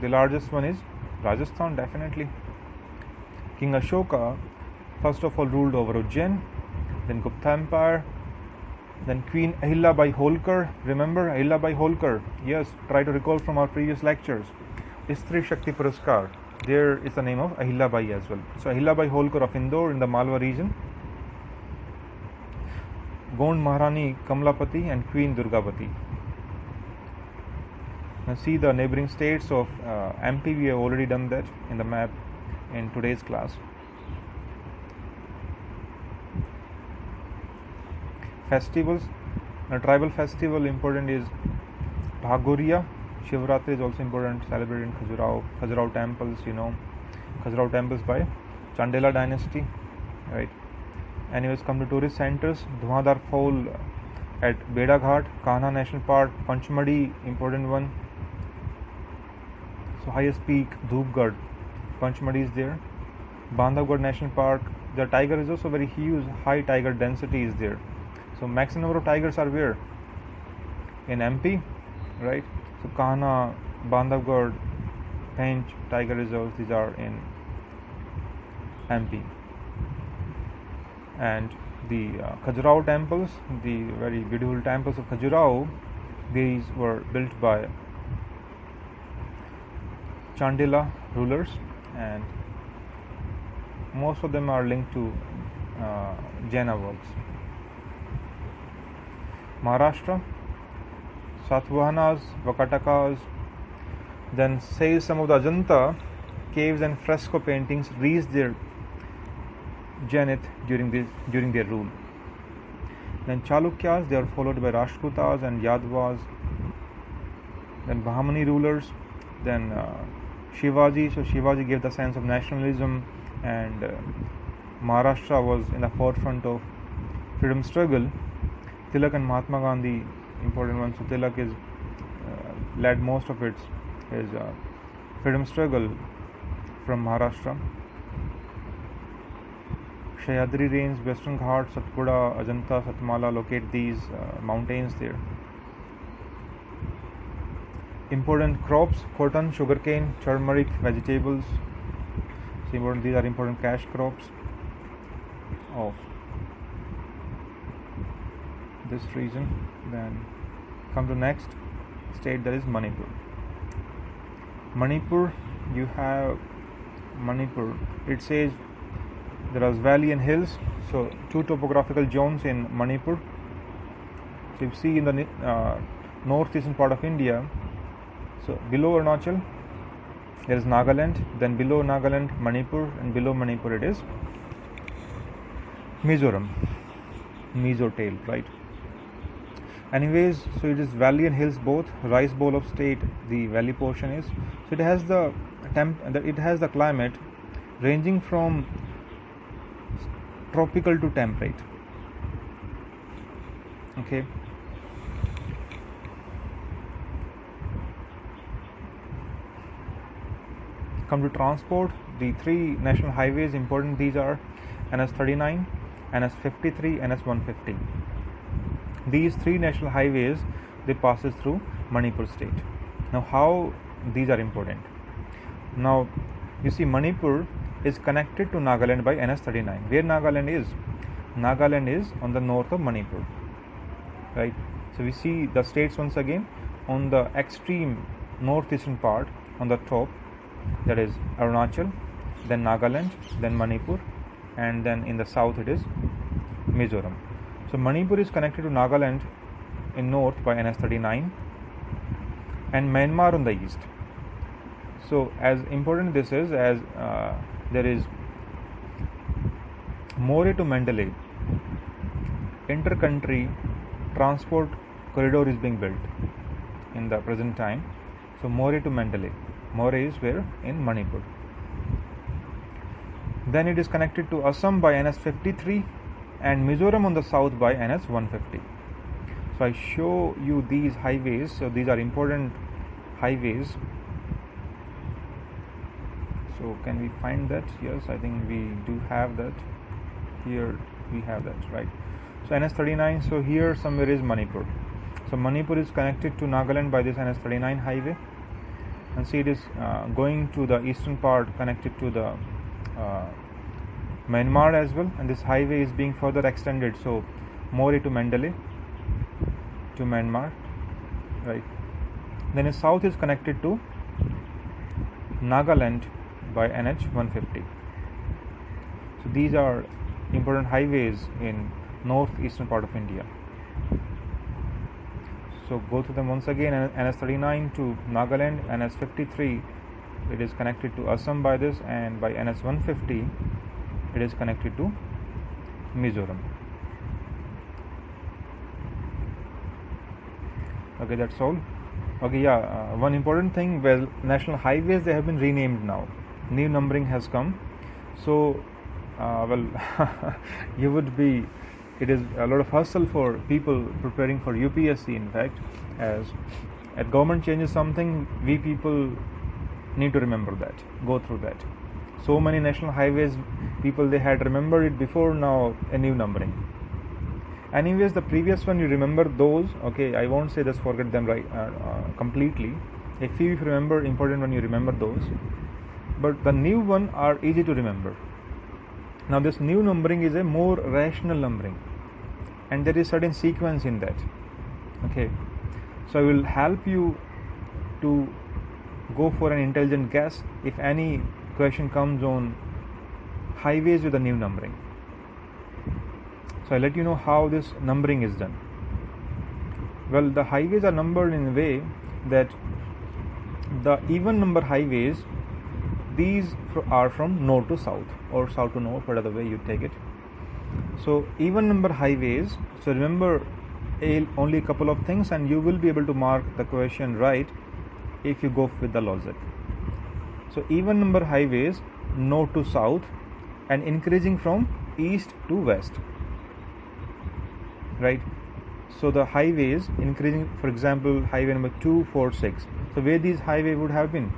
The largest one is Rajasthan, definitely. King Ashoka first of all ruled over Ujjain, then Gupta Empire, then Queen Ahilya Bai Holkar. Remember Ahilya Bai Holkar? Yes, try to recall from our previous lectures. Istri Shakti Puraskar. There is the name of Ahilya Bai as well. So Ahilya Bai Holkar of Indore in the Malwa region. Gond Maharani Kamlapati and Queen Durgavati. Now see the neighboring states of uh, MP. We have already done that in the map in today's class. Festivals. A tribal festival important is Bhagoria. Shivratri is also important, celebrated in Khajuraho. Khajuraho temples, you know, Khajuraho temples by Chandela dynasty, right? Anyways, come to tourist centers. Dhuandhar Fall at Beda Ghat, Kanha National Park, Panchmadi, important one. So highest peak, Dhupgarh, Panchmadi is there. Bandhavgarh National Park, the tiger is also very huge, high tiger density is there. So maximum number of tigers are where? In MP, right? Kanha, Bandhavgarh, Pench, tiger reserves, these are in MP. And the uh, Khajuraho temples, the very beautiful temples of Khajuraho, these were built by Chandela rulers and most of them are linked to uh, Jaina works. Maharashtra, Satavahanas, Vakatakas, then says some of the Ajanta caves and fresco paintings reached their zenith during during their rule. Then Chalukyas, they are followed by Rashtrakutas and Yadavas. Then Bahmani rulers. Then uh, Shivaji. So Shivaji gave the sense of nationalism, and uh, Maharashtra was in the forefront of freedom struggle. Tilak and Mahatma Gandhi, important ones. So Tilak is uh, led most of its his uh, freedom struggle from Maharashtra. Sahyadri range, Western Ghats, Satpura, Ajanta, Satmala locate these uh, mountains there. Important crops cotton, sugarcane, turmeric, vegetables. So important, these are important cash crops of this region. Then come to next state that is Manipur. Manipur, you have Manipur. It says there are valley and hills. So two topographical zones in Manipur. So you see in the uh, northeastern part of India. So below Arunachal, there is Nagaland. Then below Nagaland, Manipur, and below Manipur it is Mizoram, Mizo tail, right? Anyways so it is valley and hills both. Rice bowl of state the valley portion is. So it has the temp it has the climate ranging from tropical to temperate. Okay. Come to transport the three national highways important these are ns 39 ns 53 ns 150 these three national highways they passes through manipur state. Now how these are important? Now you see manipur is connected to nagaland by ns39 where nagaland is? Nagaland is on the north of manipur right? So we see the states once again on the extreme northeastern part on the top that is arunachal then nagaland then manipur and then in the south it is Mizoram. So Manipur is connected to Nagaland in north by NS 39 and Myanmar on the east. So as important this is as uh, there is Moreh to Mandalay inter-country transport corridor is being built in the present time. So Moreh to Mandalay. Moreh is where in Manipur. Then it is connected to Assam by NS 53 and Mizoram on the south by NS 150. So I show you these highways. So these are important highways. So can we find that? Yes, I think we do have that. Here we have that, right? So NS 39. So here somewhere is Manipur. So Manipur is connected to Nagaland by this NS 39 highway. And see it is uh, going to the eastern part connected to the uh, Myanmar as well, and this highway is being further extended. So, Moreh to Mandalay to Myanmar, right? Then south is connected to Nagaland by NH 150. So these are important highways in northeastern part of India. So go through them once again. NS 39 to Nagaland, NS 53 it is connected to Assam by this, and by NS 150 it is connected to Mizoram. Okay, that's all. Okay, yeah, uh, one important thing well, national highways they have been renamed now. New numbering has come. So, uh, well, you would be, it is a lot of hustle for people preparing for UPSC, in fact, as at government changes something, we people need to remember that, go through that so many national highways people they had remembered it before now a new numbering. Anyways the previous one you remember those? Okay i won't say just forget them right uh, uh, completely. A few if you remember important when you remember those. But the new one are easy to remember. Now this new numbering is a more rational numbering. And there is certain sequence in that. Okay. So i will help you to go for an intelligent guess if any question comes on highways with a new numbering. So I'll let you know how this numbering is done. Well, the highways are numbered in a way that the even number highways these are from north to south or south to north, whatever way you take it. So even number highways. So remember only a couple of things, and you will be able to mark the question right if you go with the logic. So even number highways north to south and increasing from east to west. Right? So the highways increasing, for example, highway number 246. So where these highway would have been?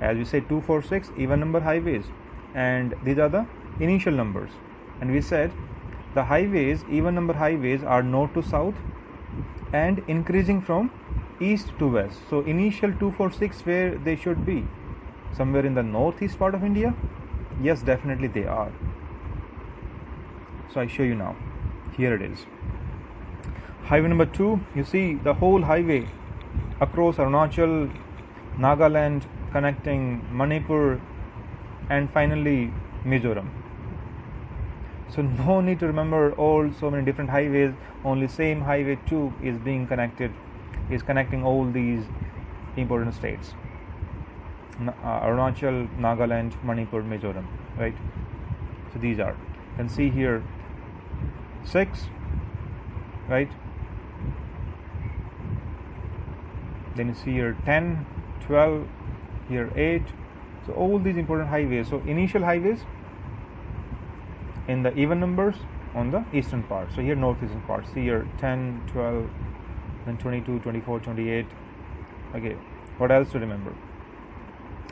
As we say 246 even number highways and these are the initial numbers. And we said the highways, even number highways are north to south and increasing from east to west. So initial 246 where they should be somewhere in the northeast part of India? Yes, definitely they are. So I show you now. Here it is. Highway number two, you see the whole highway across Arunachal, Nagaland, connecting Manipur, and finally Mizoram. So no need to remember all so many different highways. Only same highway two is being connected, is connecting all these important states. Uh, Arunachal, Nagaland, Manipur, Mizoram, right? So these are. You can see here six, right? Then you see here 10, 12, here 8. So all these important highways. So initial highways in the even numbers on the eastern part. So here northeastern part. See here 10, 12, then 22, 24, 28. Okay, what else to remember?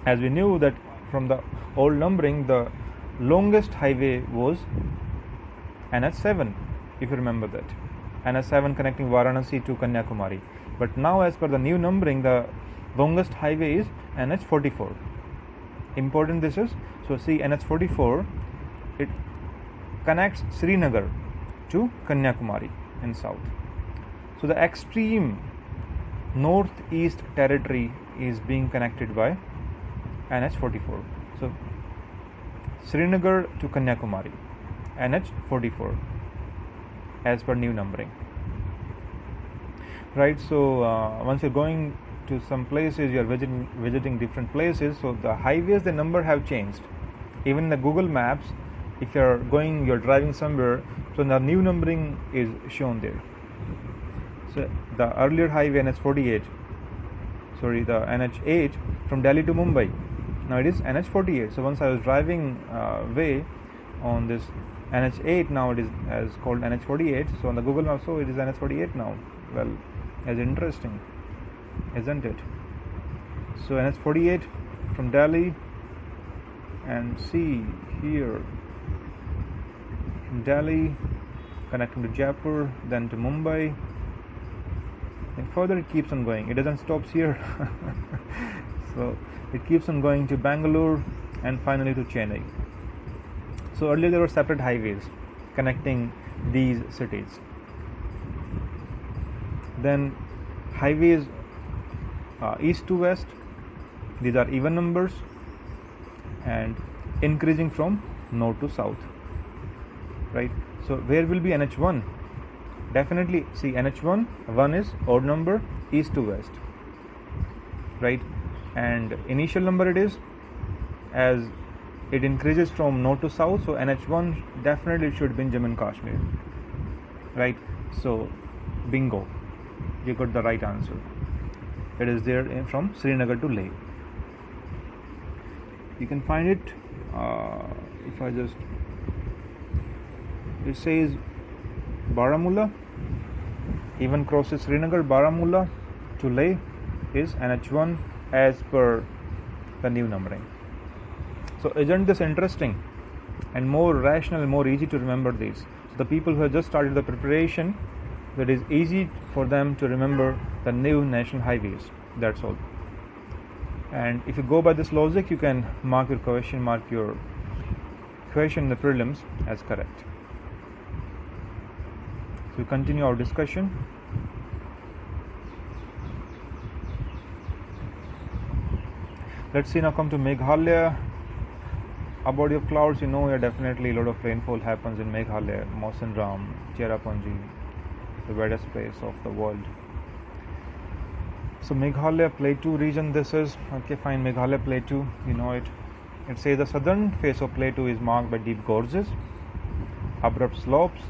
As we knew that from the old numbering the longest highway was NH7 if you remember that. NH7 connecting Varanasi to Kanyakumari. But now as per the new numbering the longest highway is NH44 important this is so see NH44 it connects Srinagar to Kanyakumari in south. So the extreme northeast territory is being connected by NH44. So Srinagar to Kanyakumari, NH44. as per new numbering right so uh, once you're going to some places you're visiting visiting different places so the highways the number have changed even the google maps if you're going you're driving somewhere so the new numbering is shown there so the earlier highway nh48 sorry the nh8 from delhi to mumbai now it is nh48 so once i was driving uh, way on this nh8 now it is as called nh48 so on the google map so it is nh48 now. Well as interesting isn't it? So nh48 from delhi and see here. Delhi, connecting to Jaipur, then to Mumbai, and further it keeps on going. It doesn't stop here, so it keeps on going to Bangalore and finally to Chennai. So earlier there were separate highways connecting these cities. Then highways uh, east to west, these are even numbers and increasing from north to south right so where will be nh1 definitely see nh1 1 is odd number east to west right and initial number it is as it increases from north to south so nh1 definitely should be in Jammu and Kashmir. Right? So bingo. You got the right answer. It is there from Srinagar to Leh. You can find it uh, if I just it says Baramulla. Even crosses Srinagar Baramulla to Leh is NH1 as per the new numbering. So isn't this interesting and more rational more easy to remember these? So the people who have just started the preparation it is easy for them to remember the new national highways. That's all. And if you go by this logic you can mark your question mark your question in the prelims as correct. So continue our discussion let's see now come to Meghalaya. A body of clouds you know yeah definitely a lot of rainfall happens in Meghalaya Mawsynram Cherrapunji the wettest place of the world. So Meghalaya Plateau region this is okay fine Meghalaya Plateau you know it. It says the southern face of Plateau is marked by deep gorges abrupt slopes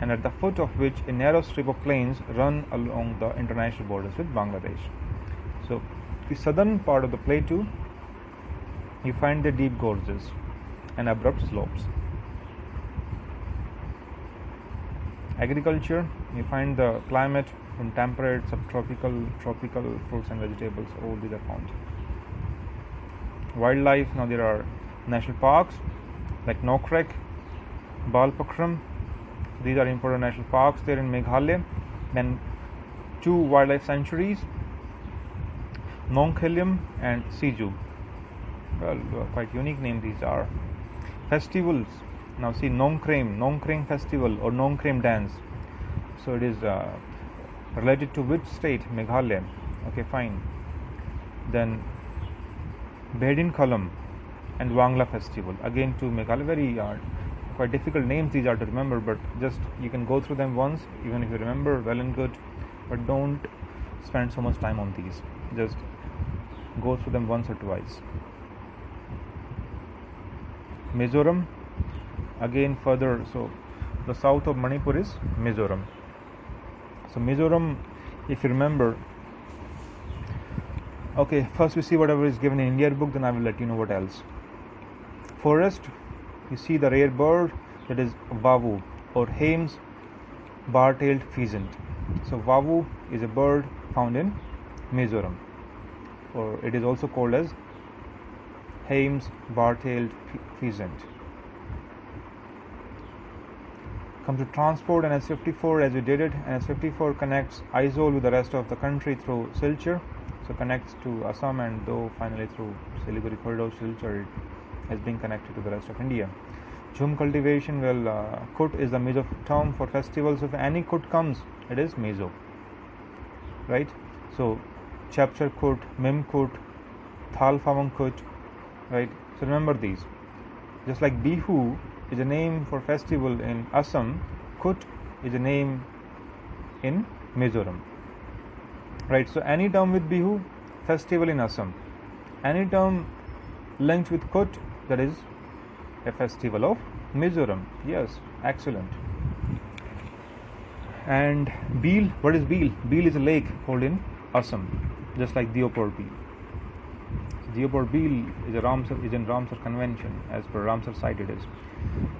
and at the foot of which a narrow strip of plains run along the international borders with Bangladesh. So, the southern part of the plateau, you find the deep gorges and abrupt slopes. Agriculture, you find the climate from temperate, subtropical, tropical fruits and vegetables, all these are found. Wildlife, now there are national parks like Nokrek, Balpakram, these are important national parks there in Meghalaya. Then two wildlife sanctuaries, Nongkhyllem and Siju. Well, quite unique name these are. Festivals. Now see Nongkrem, Nongkrem festival or Nongkrem dance. So it is uh, related to which state? Meghalaya. Okay, fine. Then Behdienkhlam and Wangla festival. Again to Meghalaya, very uh, quite difficult names these are to remember but just you can go through them once even if you remember well and good but don't spend so much time on these just go through them once or twice. Mizoram again further so the south of Manipur is Mizoram. So Mizoram if you remember okay first we see whatever is given in India book then I will let you know what else. Forest you see the rare bird that is Vavu or Hume's bar-tailed pheasant. So Vavu is a bird found in Mizoram or it is also called as Hume's bar-tailed pheasant. Come to transport and NH54 as we did it. NH54 connects Aizawl with the rest of the country through Silchar. So connects to Assam and though finally through Siliguri corridor Silchar it has been connected to the rest of India. Jhum cultivation, well, uh, Kut is the Mizo term for festivals. If any Kut comes, it is Mizo, right? So, Chapchar Kut, Mim Kut, Thal Fawang Kut, right? So, remember these. Just like Bihu is a name for festival in Assam, Kut is a name in Mizoram. Right, so any term with Bihu, festival in Assam. Any term linked with Kut, that is a festival of Mizoram. Yes, excellent. And Beel, what is Beel? Beel is a lake called in Assam, just like Deepor Beel. Deepor Beel is a Ramsar is in Ramsar convention as per Ramsar site it is.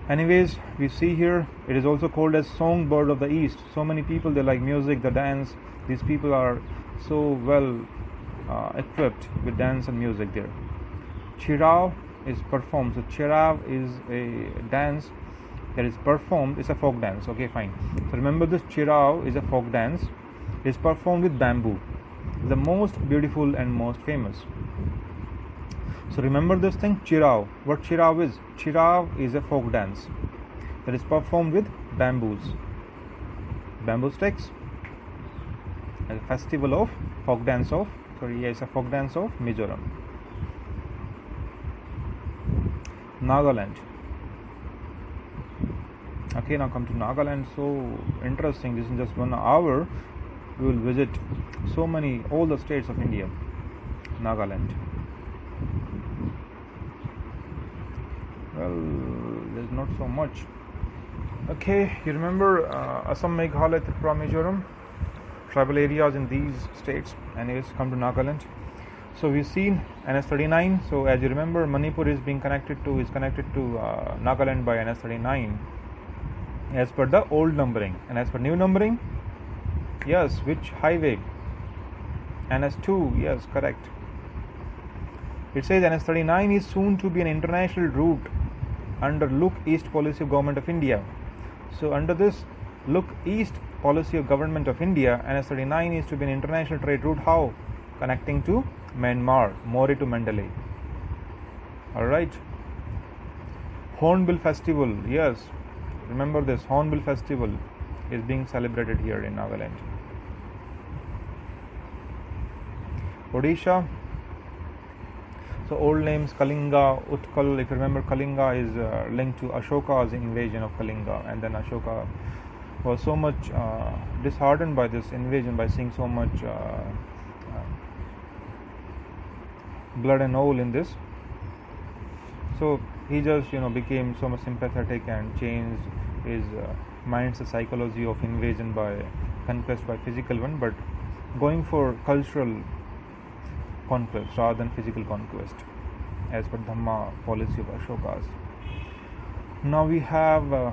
Anyways, we see here it is also called as songbird of the east. So many people they like music, the dance. These people are so well uh, equipped with dance and music there. Cheraw is performed. So Cheraw is a dance that is performed. It's a folk dance. Okay, fine. So remember this Cheraw is a folk dance. It's performed with bamboo. The most beautiful and most famous. So remember this thing, Cheraw. What Cheraw is? Cheraw is a folk dance that is performed with bamboos, bamboo sticks. A festival of folk dance of sorry, yes, a folk dance of Mizoram. Nagaland. Okay, now come to Nagaland. So interesting. This is just one hour. We will visit so many all the states of India. Nagaland. well there's not so much. Okay you remember uh, Assam Meghalaya Tripura Mizoram? Tribal areas in these states. And it's come to Nagaland. So we've seen NH39 so as you remember Manipur is being connected to is connected to uh, Nagaland by NH39 as per the old numbering. And as per new numbering yes which highway NH2 yes correct it says NH39 is soon to be an international route under Look East policy of Government of India. So under this Look East policy of Government of India, NH39 is to be an international trade route. How? Connecting to Myanmar, Moreh to Mandalay. Alright. Hornbill Festival, yes. Remember this Hornbill Festival is being celebrated here in Nagaland. Odisha, so old names Kalinga, Utkal. If you remember, Kalinga is uh, linked to Ashoka's invasion of Kalinga, and then Ashoka was so much uh, disheartened by this invasion by seeing so much uh, uh blood and oil in this. So he just you know became so much sympathetic and changed his mind's psychology of invasion by conquest by physical one, but going for cultural conquest rather than physical conquest as per Dhamma policy of Ashoka's. Now we have uh,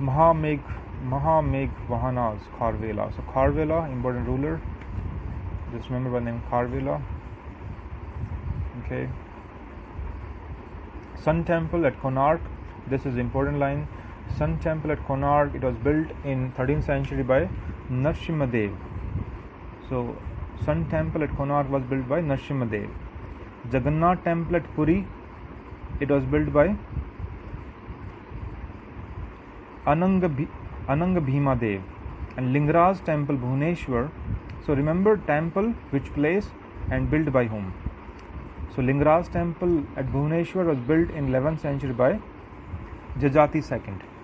Mahamegh Mahamegh Vahana's Kharvela. So Kharvela, important ruler. Just remember by name Kharvela. Okay. Sun Temple at Konark. This is important line. Sun Temple at Konark. It was built in 13th century by Narsimhadev. So Sun Temple at Konark was built by Narsimhadev. Jagannath Temple at Puri, it was built by Ananga Bhima Dev. And Lingaraj Temple Bhubaneswar. So remember temple, which place, and built by whom? So Lingaraj Temple at Bhubaneswar was built in 11th century by Jajati II.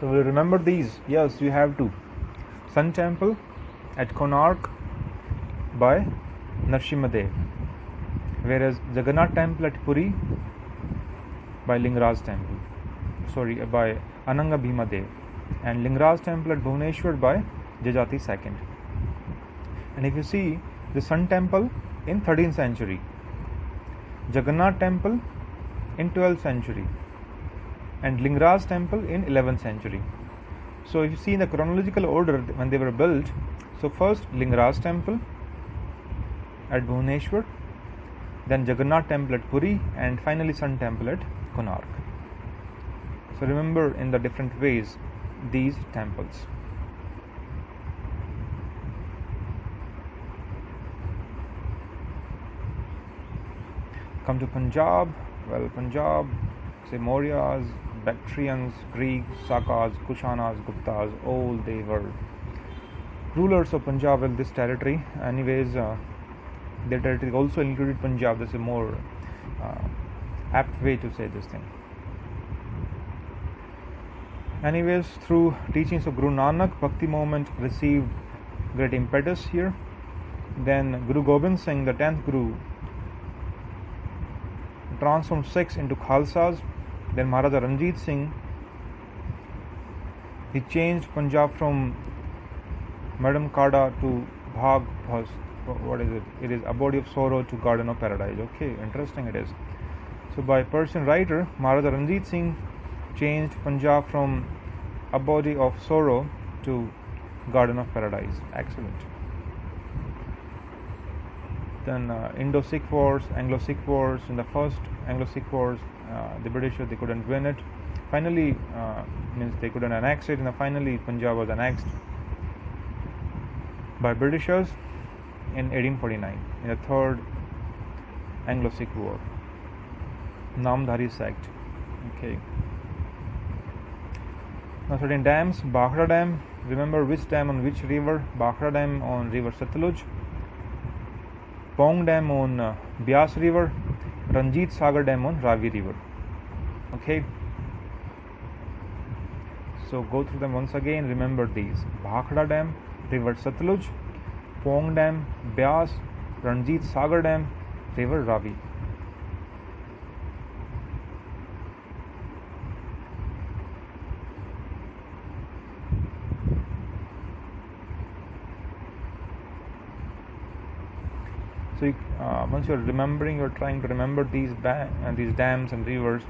So we remember these. Yes, you have to. Sun Temple at Konark by Narsimhadev, whereas Jagannath Temple at Puri by Lingaraj Temple, sorry, by Ananga Bhima Dev, and Lingaraj Temple at Bhubaneswar by Jajati II. And if you see the Sun Temple in 13th century, Jagannath Temple in 12th century, and Lingaraj Temple in 11th century. So if you see in the chronological order when they were built, so first Lingaraj Temple, at Bhubaneswar, then Jagannath Temple at Puri, and finally Sun Temple at Konark. So remember in the different ways these temples. Come to Punjab. Well, Punjab, say Mauryas, Bactrians, Greeks, Sakas, Kushanas, Guptas, all they were rulers of Punjab in this territory. Anyways, uh, their territory also included Punjab. That's a more uh, apt way to say this thing. Anyways, through teachings of Guru Nanak, Bhakti movement received great impetus here. Then Guru Gobind Singh, the 10th Guru, transformed Sikhs into Khalsas. Then Maharaja Ranjit Singh, he changed Punjab from Madam Kada to Bhag Bhas. What is it? It is Abode of Sorrow to Garden of Paradise. Okay, interesting it is. So by Persian writer Maharaja Ranjit Singh changed Punjab from Abode of Sorrow to Garden of Paradise. Excellent. Then uh, Indo-Sikh Wars, Anglo-Sikh Wars. In the first Anglo-Sikh Wars, the British they couldn't win it. Finally, uh, means they couldn't annex it, and finally Punjab was annexed by Britishers in 1849 in the third Anglo-Sikh War. Namdhari sect. Okay. Now certain dams, Bhakra Dam. Remember which dam on which river? Bhakra Dam on river Satluj. Pong Dam on uh, Beas River. Ranjit Sagar Dam on Ravi River. Okay. So go through them once again. Remember these: Bhakra Dam, River Satluj, Pong Dam, Bias, Ranjit Sagar Dam, River Ravi. So you, uh, once you're remembering you're trying to remember these ba- uh, these dams and rivers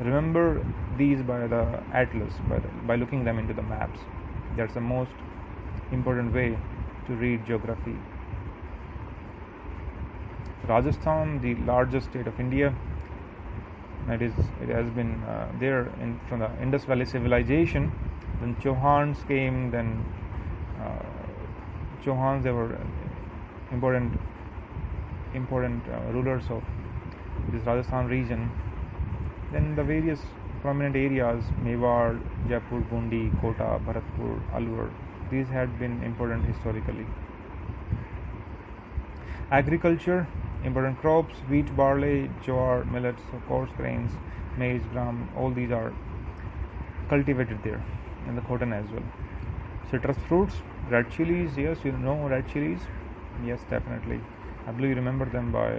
remember these by the atlas by, the, by looking them into the maps. That's the most important way to read geography. Rajasthan the largest state of india it is it has been uh, there in from the indus valley civilization. Then chauhans came then uh, chauhans they were important important uh, rulers of this Rajasthan region. Then the various prominent areas Mewar, Jaipur, Bundi, Kota, Bharatpur, Alwar, these had been important historically. Agriculture, important crops, wheat, barley, jowar, millets, coarse grains, maize, gram, all these are cultivated there in the cotton as well. Citrus fruits, red chilies, yes, you know red chilies, yes, definitely. I believe you remember them by.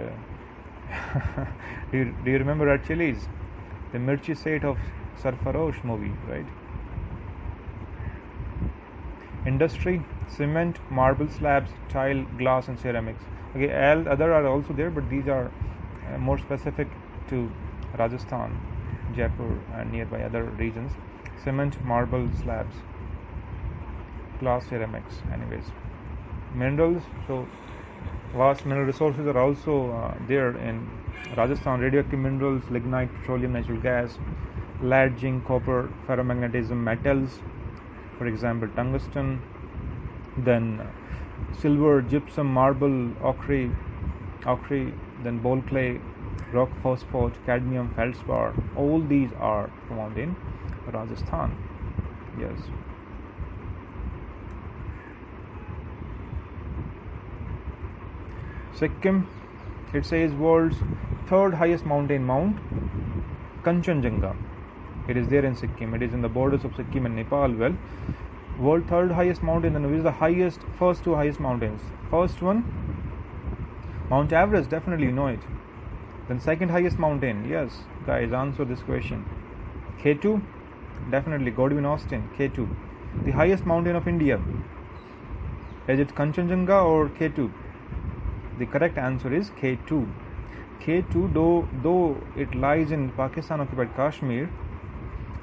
do, you, do you remember Red Chilies? The Mirchi Set of Sarfarosh movie, right? Industry, cement, marble slabs, tile, glass, and ceramics. Okay, all other are also there, but these are uh, more specific to Rajasthan, Jaipur, and nearby other regions. Cement, marble slabs, glass, ceramics. Anyways, minerals. So vast mineral resources are also uh, there in Rajasthan radioactive minerals, lignite, petroleum, natural gas, lead, zinc, copper, ferromagnetism, metals, for example, tungsten, then silver, gypsum, marble, ochre, ochre, then bole clay, rock phosphate, cadmium, feldspar. All these are found in Rajasthan. Yes. Sikkim, it says world's third highest mountain mount, Kanchenjunga. It is there in Sikkim. It is in the borders of Sikkim and Nepal. Well, world third highest mountain, and which is the highest, first two highest mountains? First one, Mount Everest. Definitely know it. Then second highest mountain. Yes, guys, answer this question. K2, definitely Godwin Austen. K2, the highest mountain of India. Is it Kanchenjunga or K2? The correct answer is K2. K2, though, though it lies in Pakistan occupied Kashmir,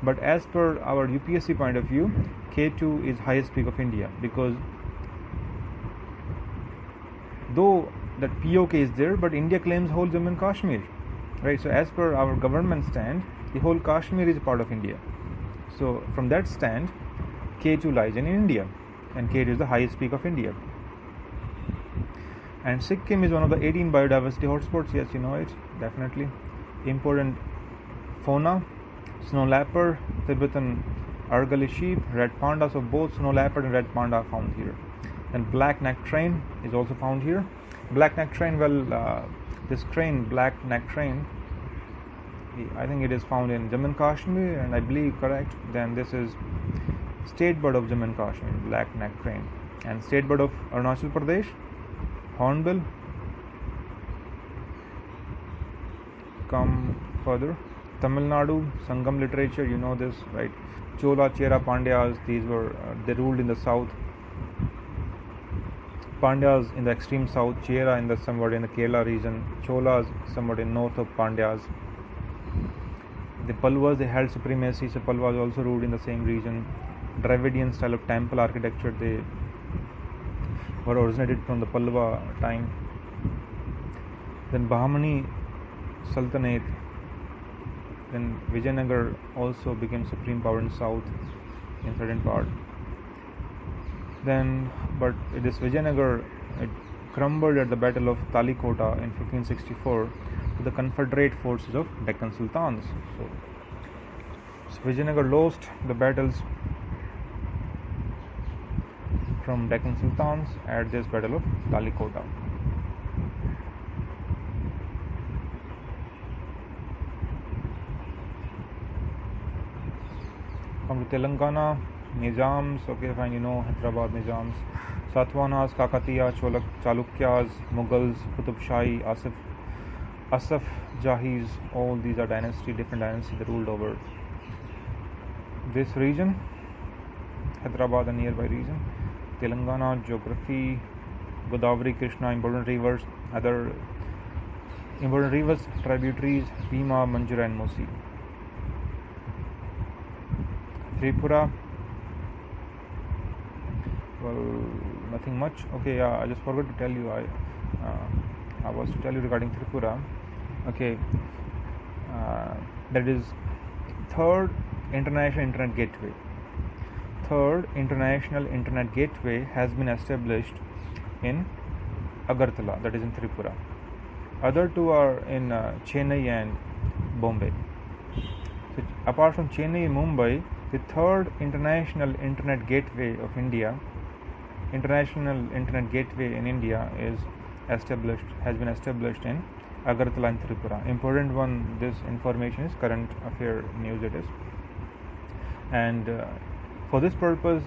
but as per our UPSC point of view, K2 is highest peak of India because though that POK is there, but India claims whole Jammu and Kashmir, right? So as per our government stand, the whole Kashmir is part of India. So from that stand, K2 lies in India, and K2 is the highest peak of India. And Sikkim is one of the 18 biodiversity hotspots. Yes, you know it, definitely. Important fauna, snow leopard, Tibetan Argali sheep, red panda. So both snow leopard and red panda are found here. And black neck crane is also found here. Black neck crane, well, uh, this crane, black neck crane, I think it is found in Jammu and Kashmir, and I believe correct. Then this is state bird of Jammu and Kashmir, black neck crane, and state bird of Arunachal Pradesh, hornbill. Come further, Tamil Nadu, Sangam literature. You know this, right? Chola, Chera, Pandyas. These were uh, they ruled in the south. Pandyas in the extreme south, Chera in the somewhat in the Kerala region, Cholas somewhat in north of Pandyas. The Pallavas they held supremacy, so Pallavas also ruled in the same region. Dravidian style of temple architecture they originated from the Pallava time. Then Bahmani Sultanate, then Vijayanagar also became supreme power in south in certain part. Then but this Vijayanagar it crumbled at the battle of Talikota in 1564 to the Confederate forces of Deccan Sultans. So, so Vijayanagar lost the battles from Deccan Sultans at this battle of Talikota come to Telangana Nizams, okay, fine, you know Hyderabad Nizams, Satwanas, Kakatiya, Cholak, Chalukyas, Mughals, Qutub Shahi, Asif, Asaf Jahis, all these are dynasty, different dynasties that ruled over this region, Hyderabad and nearby region, Telangana, geography, Godavari, Krishna, important rivers, other important rivers, tributaries, Bhima, Manjira and Musi. Tripura, well nothing much. Okay yeah i just forgot to tell you. I uh, i was to tell you regarding tripura. Okay uh, that is third international internet gateway third international internet gateway has been established in agartala that is in tripura other two are in uh, chennai and bombay so apart from chennai and mumbai the third international internet gateway of india international internet gateway in India is established has been established in Agartala in Tripura. Important one. This information is current affair news. It is, and uh, for this purpose,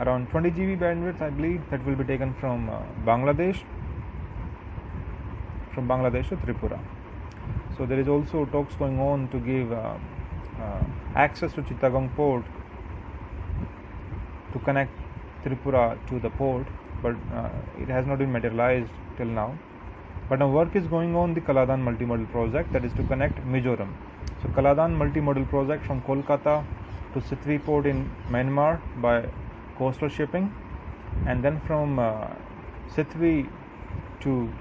around 20 GB bandwidth, I believe, that will be taken from uh, Bangladesh, from Bangladesh to Tripura. So there is also talks going on to give uh, uh access to Chittagong port to connect Tripura to the port, but uh, it has not been materialized till now. But now work is going on the Kaladan multimodal project that is to connect Mizoram. So Kaladan multimodal project from Kolkata to Sittwe port in Myanmar by coastal shipping, and then from uh, to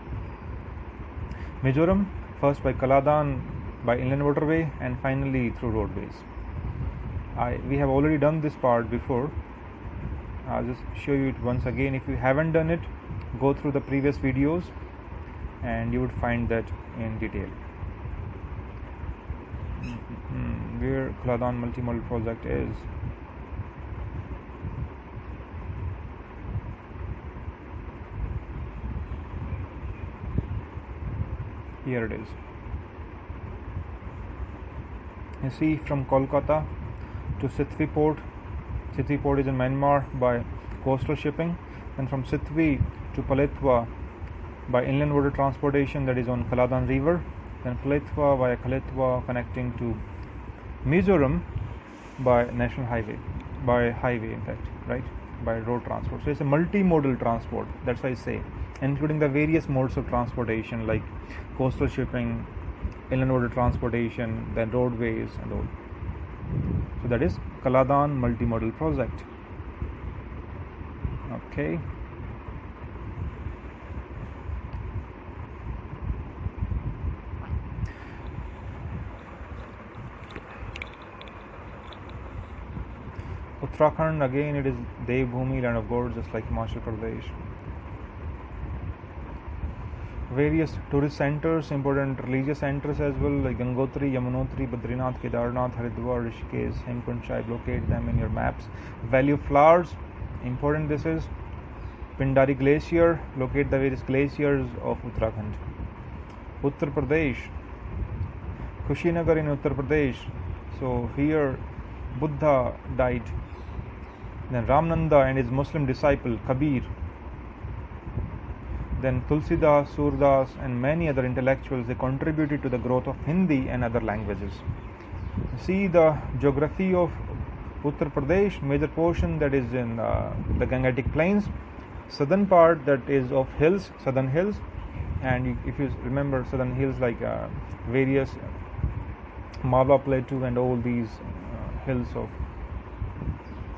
Mizoram first by Kaladan by inland waterway and finally through roadways. I, we have already done this part before. I'll just show you it once again. If you haven't done it go through the previous videos and you would find that in detail where Kaladan multimodal project is. Here it is. You see from Kolkata to Sittwe port. Sittwe port is in Myanmar by coastal shipping, and from Sittwe to Paletwa by inland water transportation that is on Kaladan River, then Paletwa via Kaletwa connecting to Mizoram by national highway, by highway in fact, right, by road transport. So it's a multimodal transport. That's why I say, including the various modes of transportation like coastal shipping, inland water transportation, then roadways and all. So that is Kaladan multimodal project. Okay. Uttarakhand again it is Devbhumi land of gods just like Himachal Pradesh various tourist centers, important religious centers as well, like Gangotri, Yamunotri, Badrinath, Kedarnath, Haridwar, Rishikesh, Hemkund Sahib. Locate them in your maps. Value flowers, important this is. Pindari Glacier, locate the various glaciers of Uttarakhand. Uttar Pradesh, Kushinagar in Uttar Pradesh. So here Buddha died. Then Ramananda and his Muslim disciple Kabir. Then Tulsidas, Surdas, and many other intellectuals they contributed to the growth of Hindi and other languages. See the geography of Uttar Pradesh, major portion that is in uh, the Gangetic Plains, southern part that is of hills, southern hills, and if you remember southern hills like uh, various Malwa Plateau and all these uh, hills of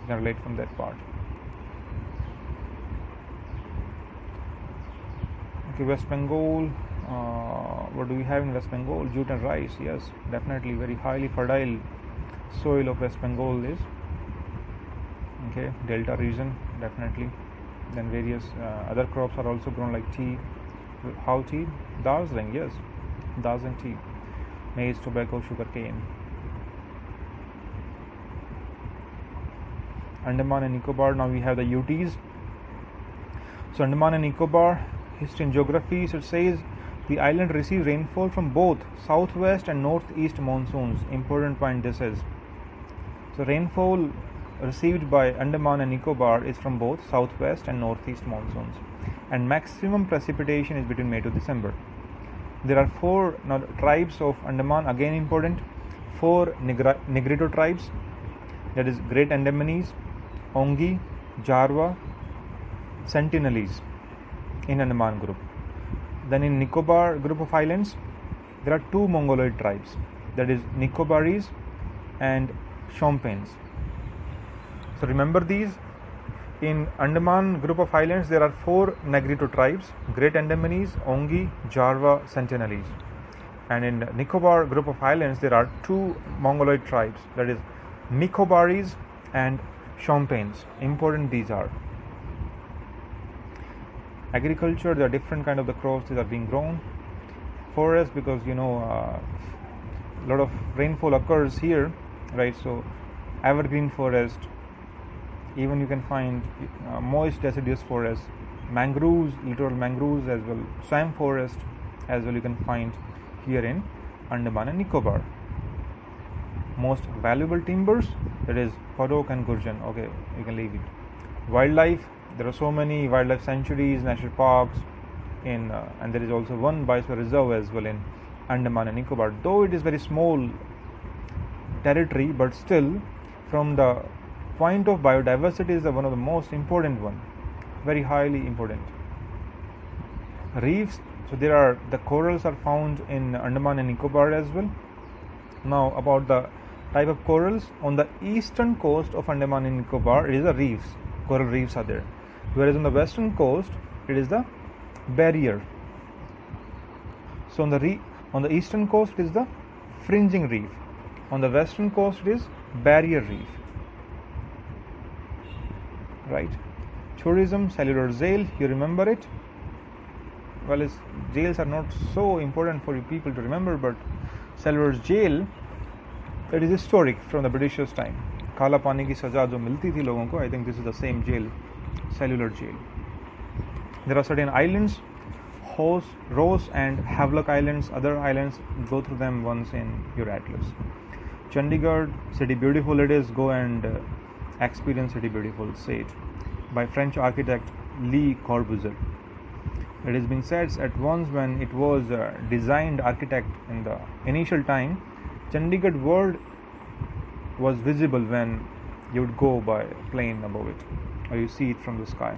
can relate from that part. Okay, West Bengal. Uh, what do we have in West Bengal? Jute and rice. Yes, definitely very highly fertile soil of West Bengal is. Okay, Delta region definitely. Then various uh, other crops are also grown like tea. How tea? Darjeeling. Yes, Darjeeling tea, maize, tobacco, sugar Andaman and Nicobar. Now we have the UTs. So Andaman and Nicobar, history and geography. So it says the island receives rainfall from both southwest and northeast monsoons. Important point this is. So rainfall received by Andaman and Nicobar is from both southwest and northeast monsoons, and maximum precipitation is between May to December. There are four tribes of Andaman, again important, four Negrito tribes, that is Great Andamanese, Onge, Jarwa, Sentinelese in Andaman group. Then in Nicobar group of islands, there are two Mongoloid tribes, that is Nicobarese and Shompenes. So remember these. In Andaman group of islands, there are four Negrito tribes: Great Andamanese, Onge, Jarwa, Sentinelese. And in Nicobar group of islands, there are two Mongoloid tribes, that is Nicobarese and Shompenes. Important these are. Agriculture, there are different kind of the crops that are being grown. Forest, because you know a uh, lot of rainfall occurs here, right? So evergreen forest, even you can find uh, moist deciduous forest, mangroves, littoral mangroves as well, swamp forest as well you can find here in Andaman and Nicobar. Most valuable timbers that is Padauk and Gurjan. Okay, you can leave it. Wildlife, there are so many wildlife sanctuaries, national parks, in uh, and there is also one biosphere reserve as well in Andaman and Nicobar. Though it is very small territory, but still from the point of biodiversity is one of the most important one, very highly important. Reefs, so there are the corals are found in Andaman and Nicobar as well. Now about the type of corals on the eastern coast of Andaman and Nicobar, it is the reefs. Coral reefs are there, whereas on the western coast, it is the barrier. So on the re- on the eastern coast, it is the fringing reef. On the western coast, it is barrier reef. Right? Tourism, cellular jail. You remember it? Well, jails are not so important for you people to remember, but cellular jail it is historic from the the time. Time काला पानी की सज़ा जो मिलती थी लोगों को I think this is the same jail cellular jail there are certain islands Hose, Ross and Havelock Islands, other islands, go through them once in your atlas. Chandigarh, City Beautiful it is, go and uh, experience City Beautiful, say by French architect Le Corbusier. It has been said at once when it was uh, designed architect in the initial time, Chandigarh world was visible when you would go by plane above it or you see it from the sky.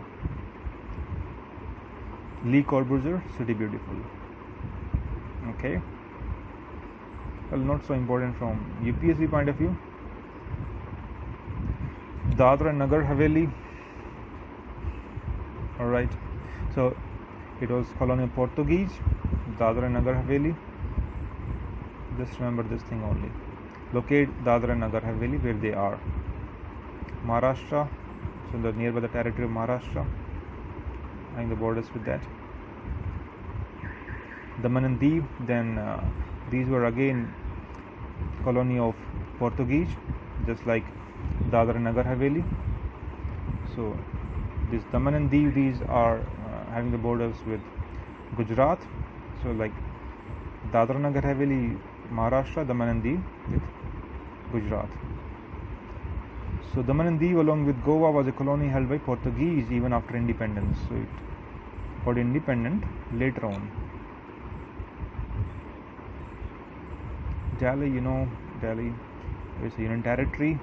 Le Corbusier, City Beautiful. Okay. Well, not so important from UPSC point of view. Dadra Nagar Haveli. Alright. So it was colonial Portuguese. Dadra Nagar Haveli. Just remember this thing only. Locate Dadra Nagar Haveli where they are. Maharashtra, so the nearby the territory of Maharashtra and the borders with that. Daman and then uh, these were again colony of Portuguese, just like Dadra and Nagar Haveli. So this Daman and these are uh, having the borders with Gujarat. So like Dadra Nagar Haveli Maharashtra, Daman and with Gujarat. So Daman and along with Goa was a colony held by Portuguese even after independence. So it got independent later on. Delhi, you know, Delhi is a union territory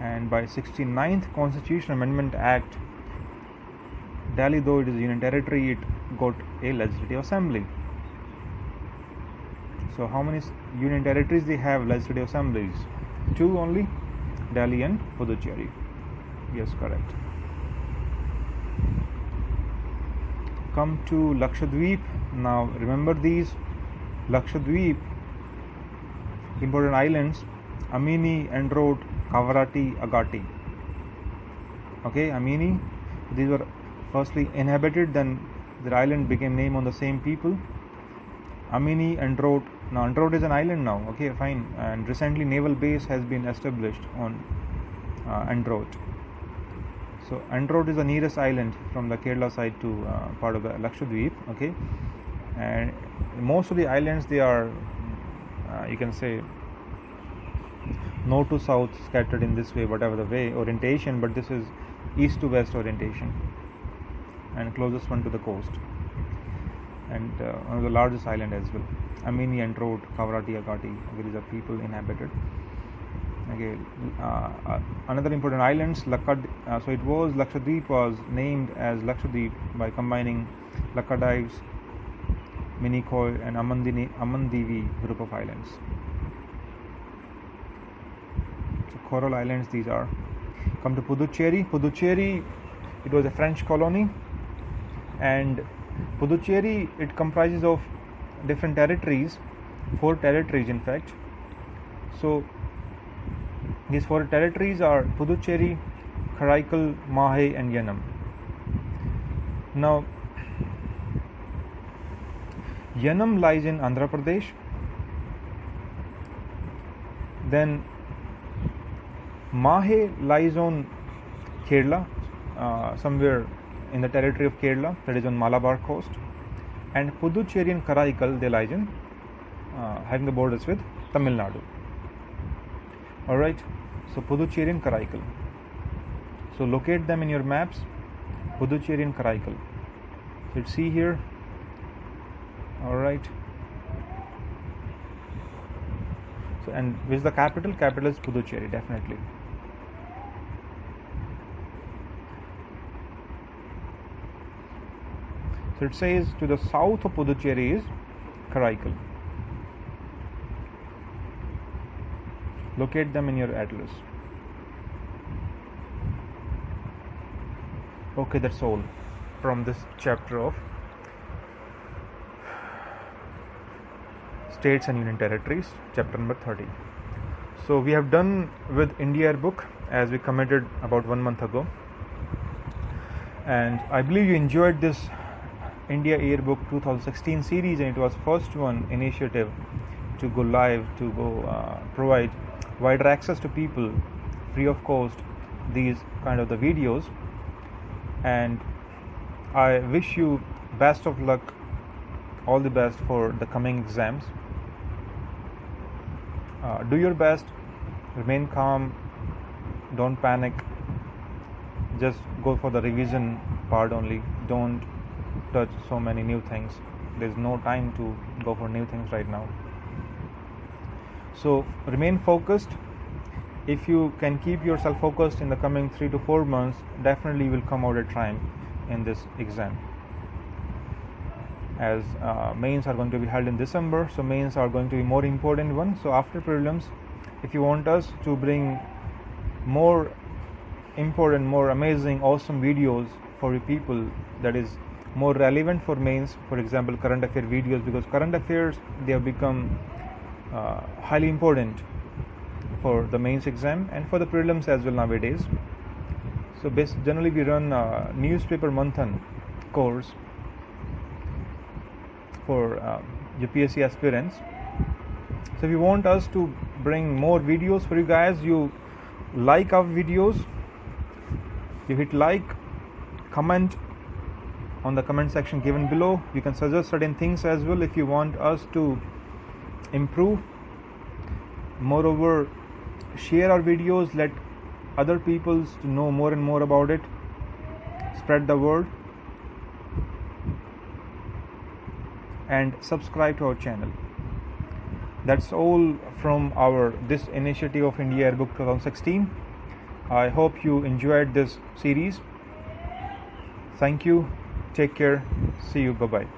and by 69th Constitution Amendment Act Delhi though it is a union territory it got a legislative assembly so how many union territories they have legislative assemblies two only Delhi and Puducherry yes correct come to Lakshadweep now remember these Lakshadweep important islands Amini, Androte, Kavaratti, Agatti. Okay, Amini, these were firstly inhabited, then the island became name on the same people. Amini, Androte. Now Androte is an island now. Okay, fine. And recently naval base has been established on uh. So Androte is the nearest island from the Kerala side to uh, part of the Lakshadweep. Okay, and most of the islands they are, uh, you can say, north to south scattered in this way whatever the way orientation but this is east to west orientation and closest one to the coast and uh, one of the largest island as well Amini and Road, Kavaratti, Agatti, these are people inhabited. Okay, uh, uh, another important islands, Lakad, uh, so it was Lakshadweep was named as Lakshadweep by combining Laccadives, Minicoy and Amandini, Amindivi group of islands. So coral islands these are come to puducherry puducherry it was a french colony and puducherry it comprises of different territories four territories in fact. So these four territories are puducherry karaikal mahe and yanam. Now yanam lies in andhra pradesh. Then Mahe lies on Kerala, uh, somewhere in the territory of Kerala, that is on Malabar coast, and Puducherry and Karaikal they lie in uh, having the borders with Tamil Nadu. All right, so Puducherry and Karaikal. So locate them in your maps. Puducherry and Karaikal. Let's see here. All right. So and which is the capital? Capital is Puducherry, definitely. So it says to the south of Puducherry is Karaikal. Locate them in your atlas. Okay, that's all from this chapter of States and Union Territories, chapter number 30. So we have done with India book as we committed about one month ago. And I believe you enjoyed this India Yearbook 2016 series, and it was first one initiative to go live to go uh, provide wider access to people free of cost these kind of the videos. And i wish you best of luck all the best for the coming exams. Uh, do your best remain calm don't panic just go for the revision part only don't touch so many new things. There's no time to go for new things right now. So remain focused. If you can keep yourself focused in the coming 3 to 4 months definitely you will come out a triumph in this exam. As uh, mains are going to be held in December, so mains are going to be more important one. So after prelims, if you want us to bring more important, more amazing, awesome videos for you people, that is more relevant for mains for example current affair videos because current affairs they have become uh, highly important for the mains exam and for the prelims as well nowadays. So generally we run a newspaper manthan course for uh, UPSC aspirants. So if you want us to bring more videos for you guys you like our videos you hit like comment on the comment section given below. You can suggest certain things as well if you want us to improve. Moreover share our videos let other peoples to know more and more about it. Spread the word. And subscribe to our channel. That's all from our this initiative of india yearbook 2016 i hope you enjoyed this series. Thank you take care. See you. Bye bye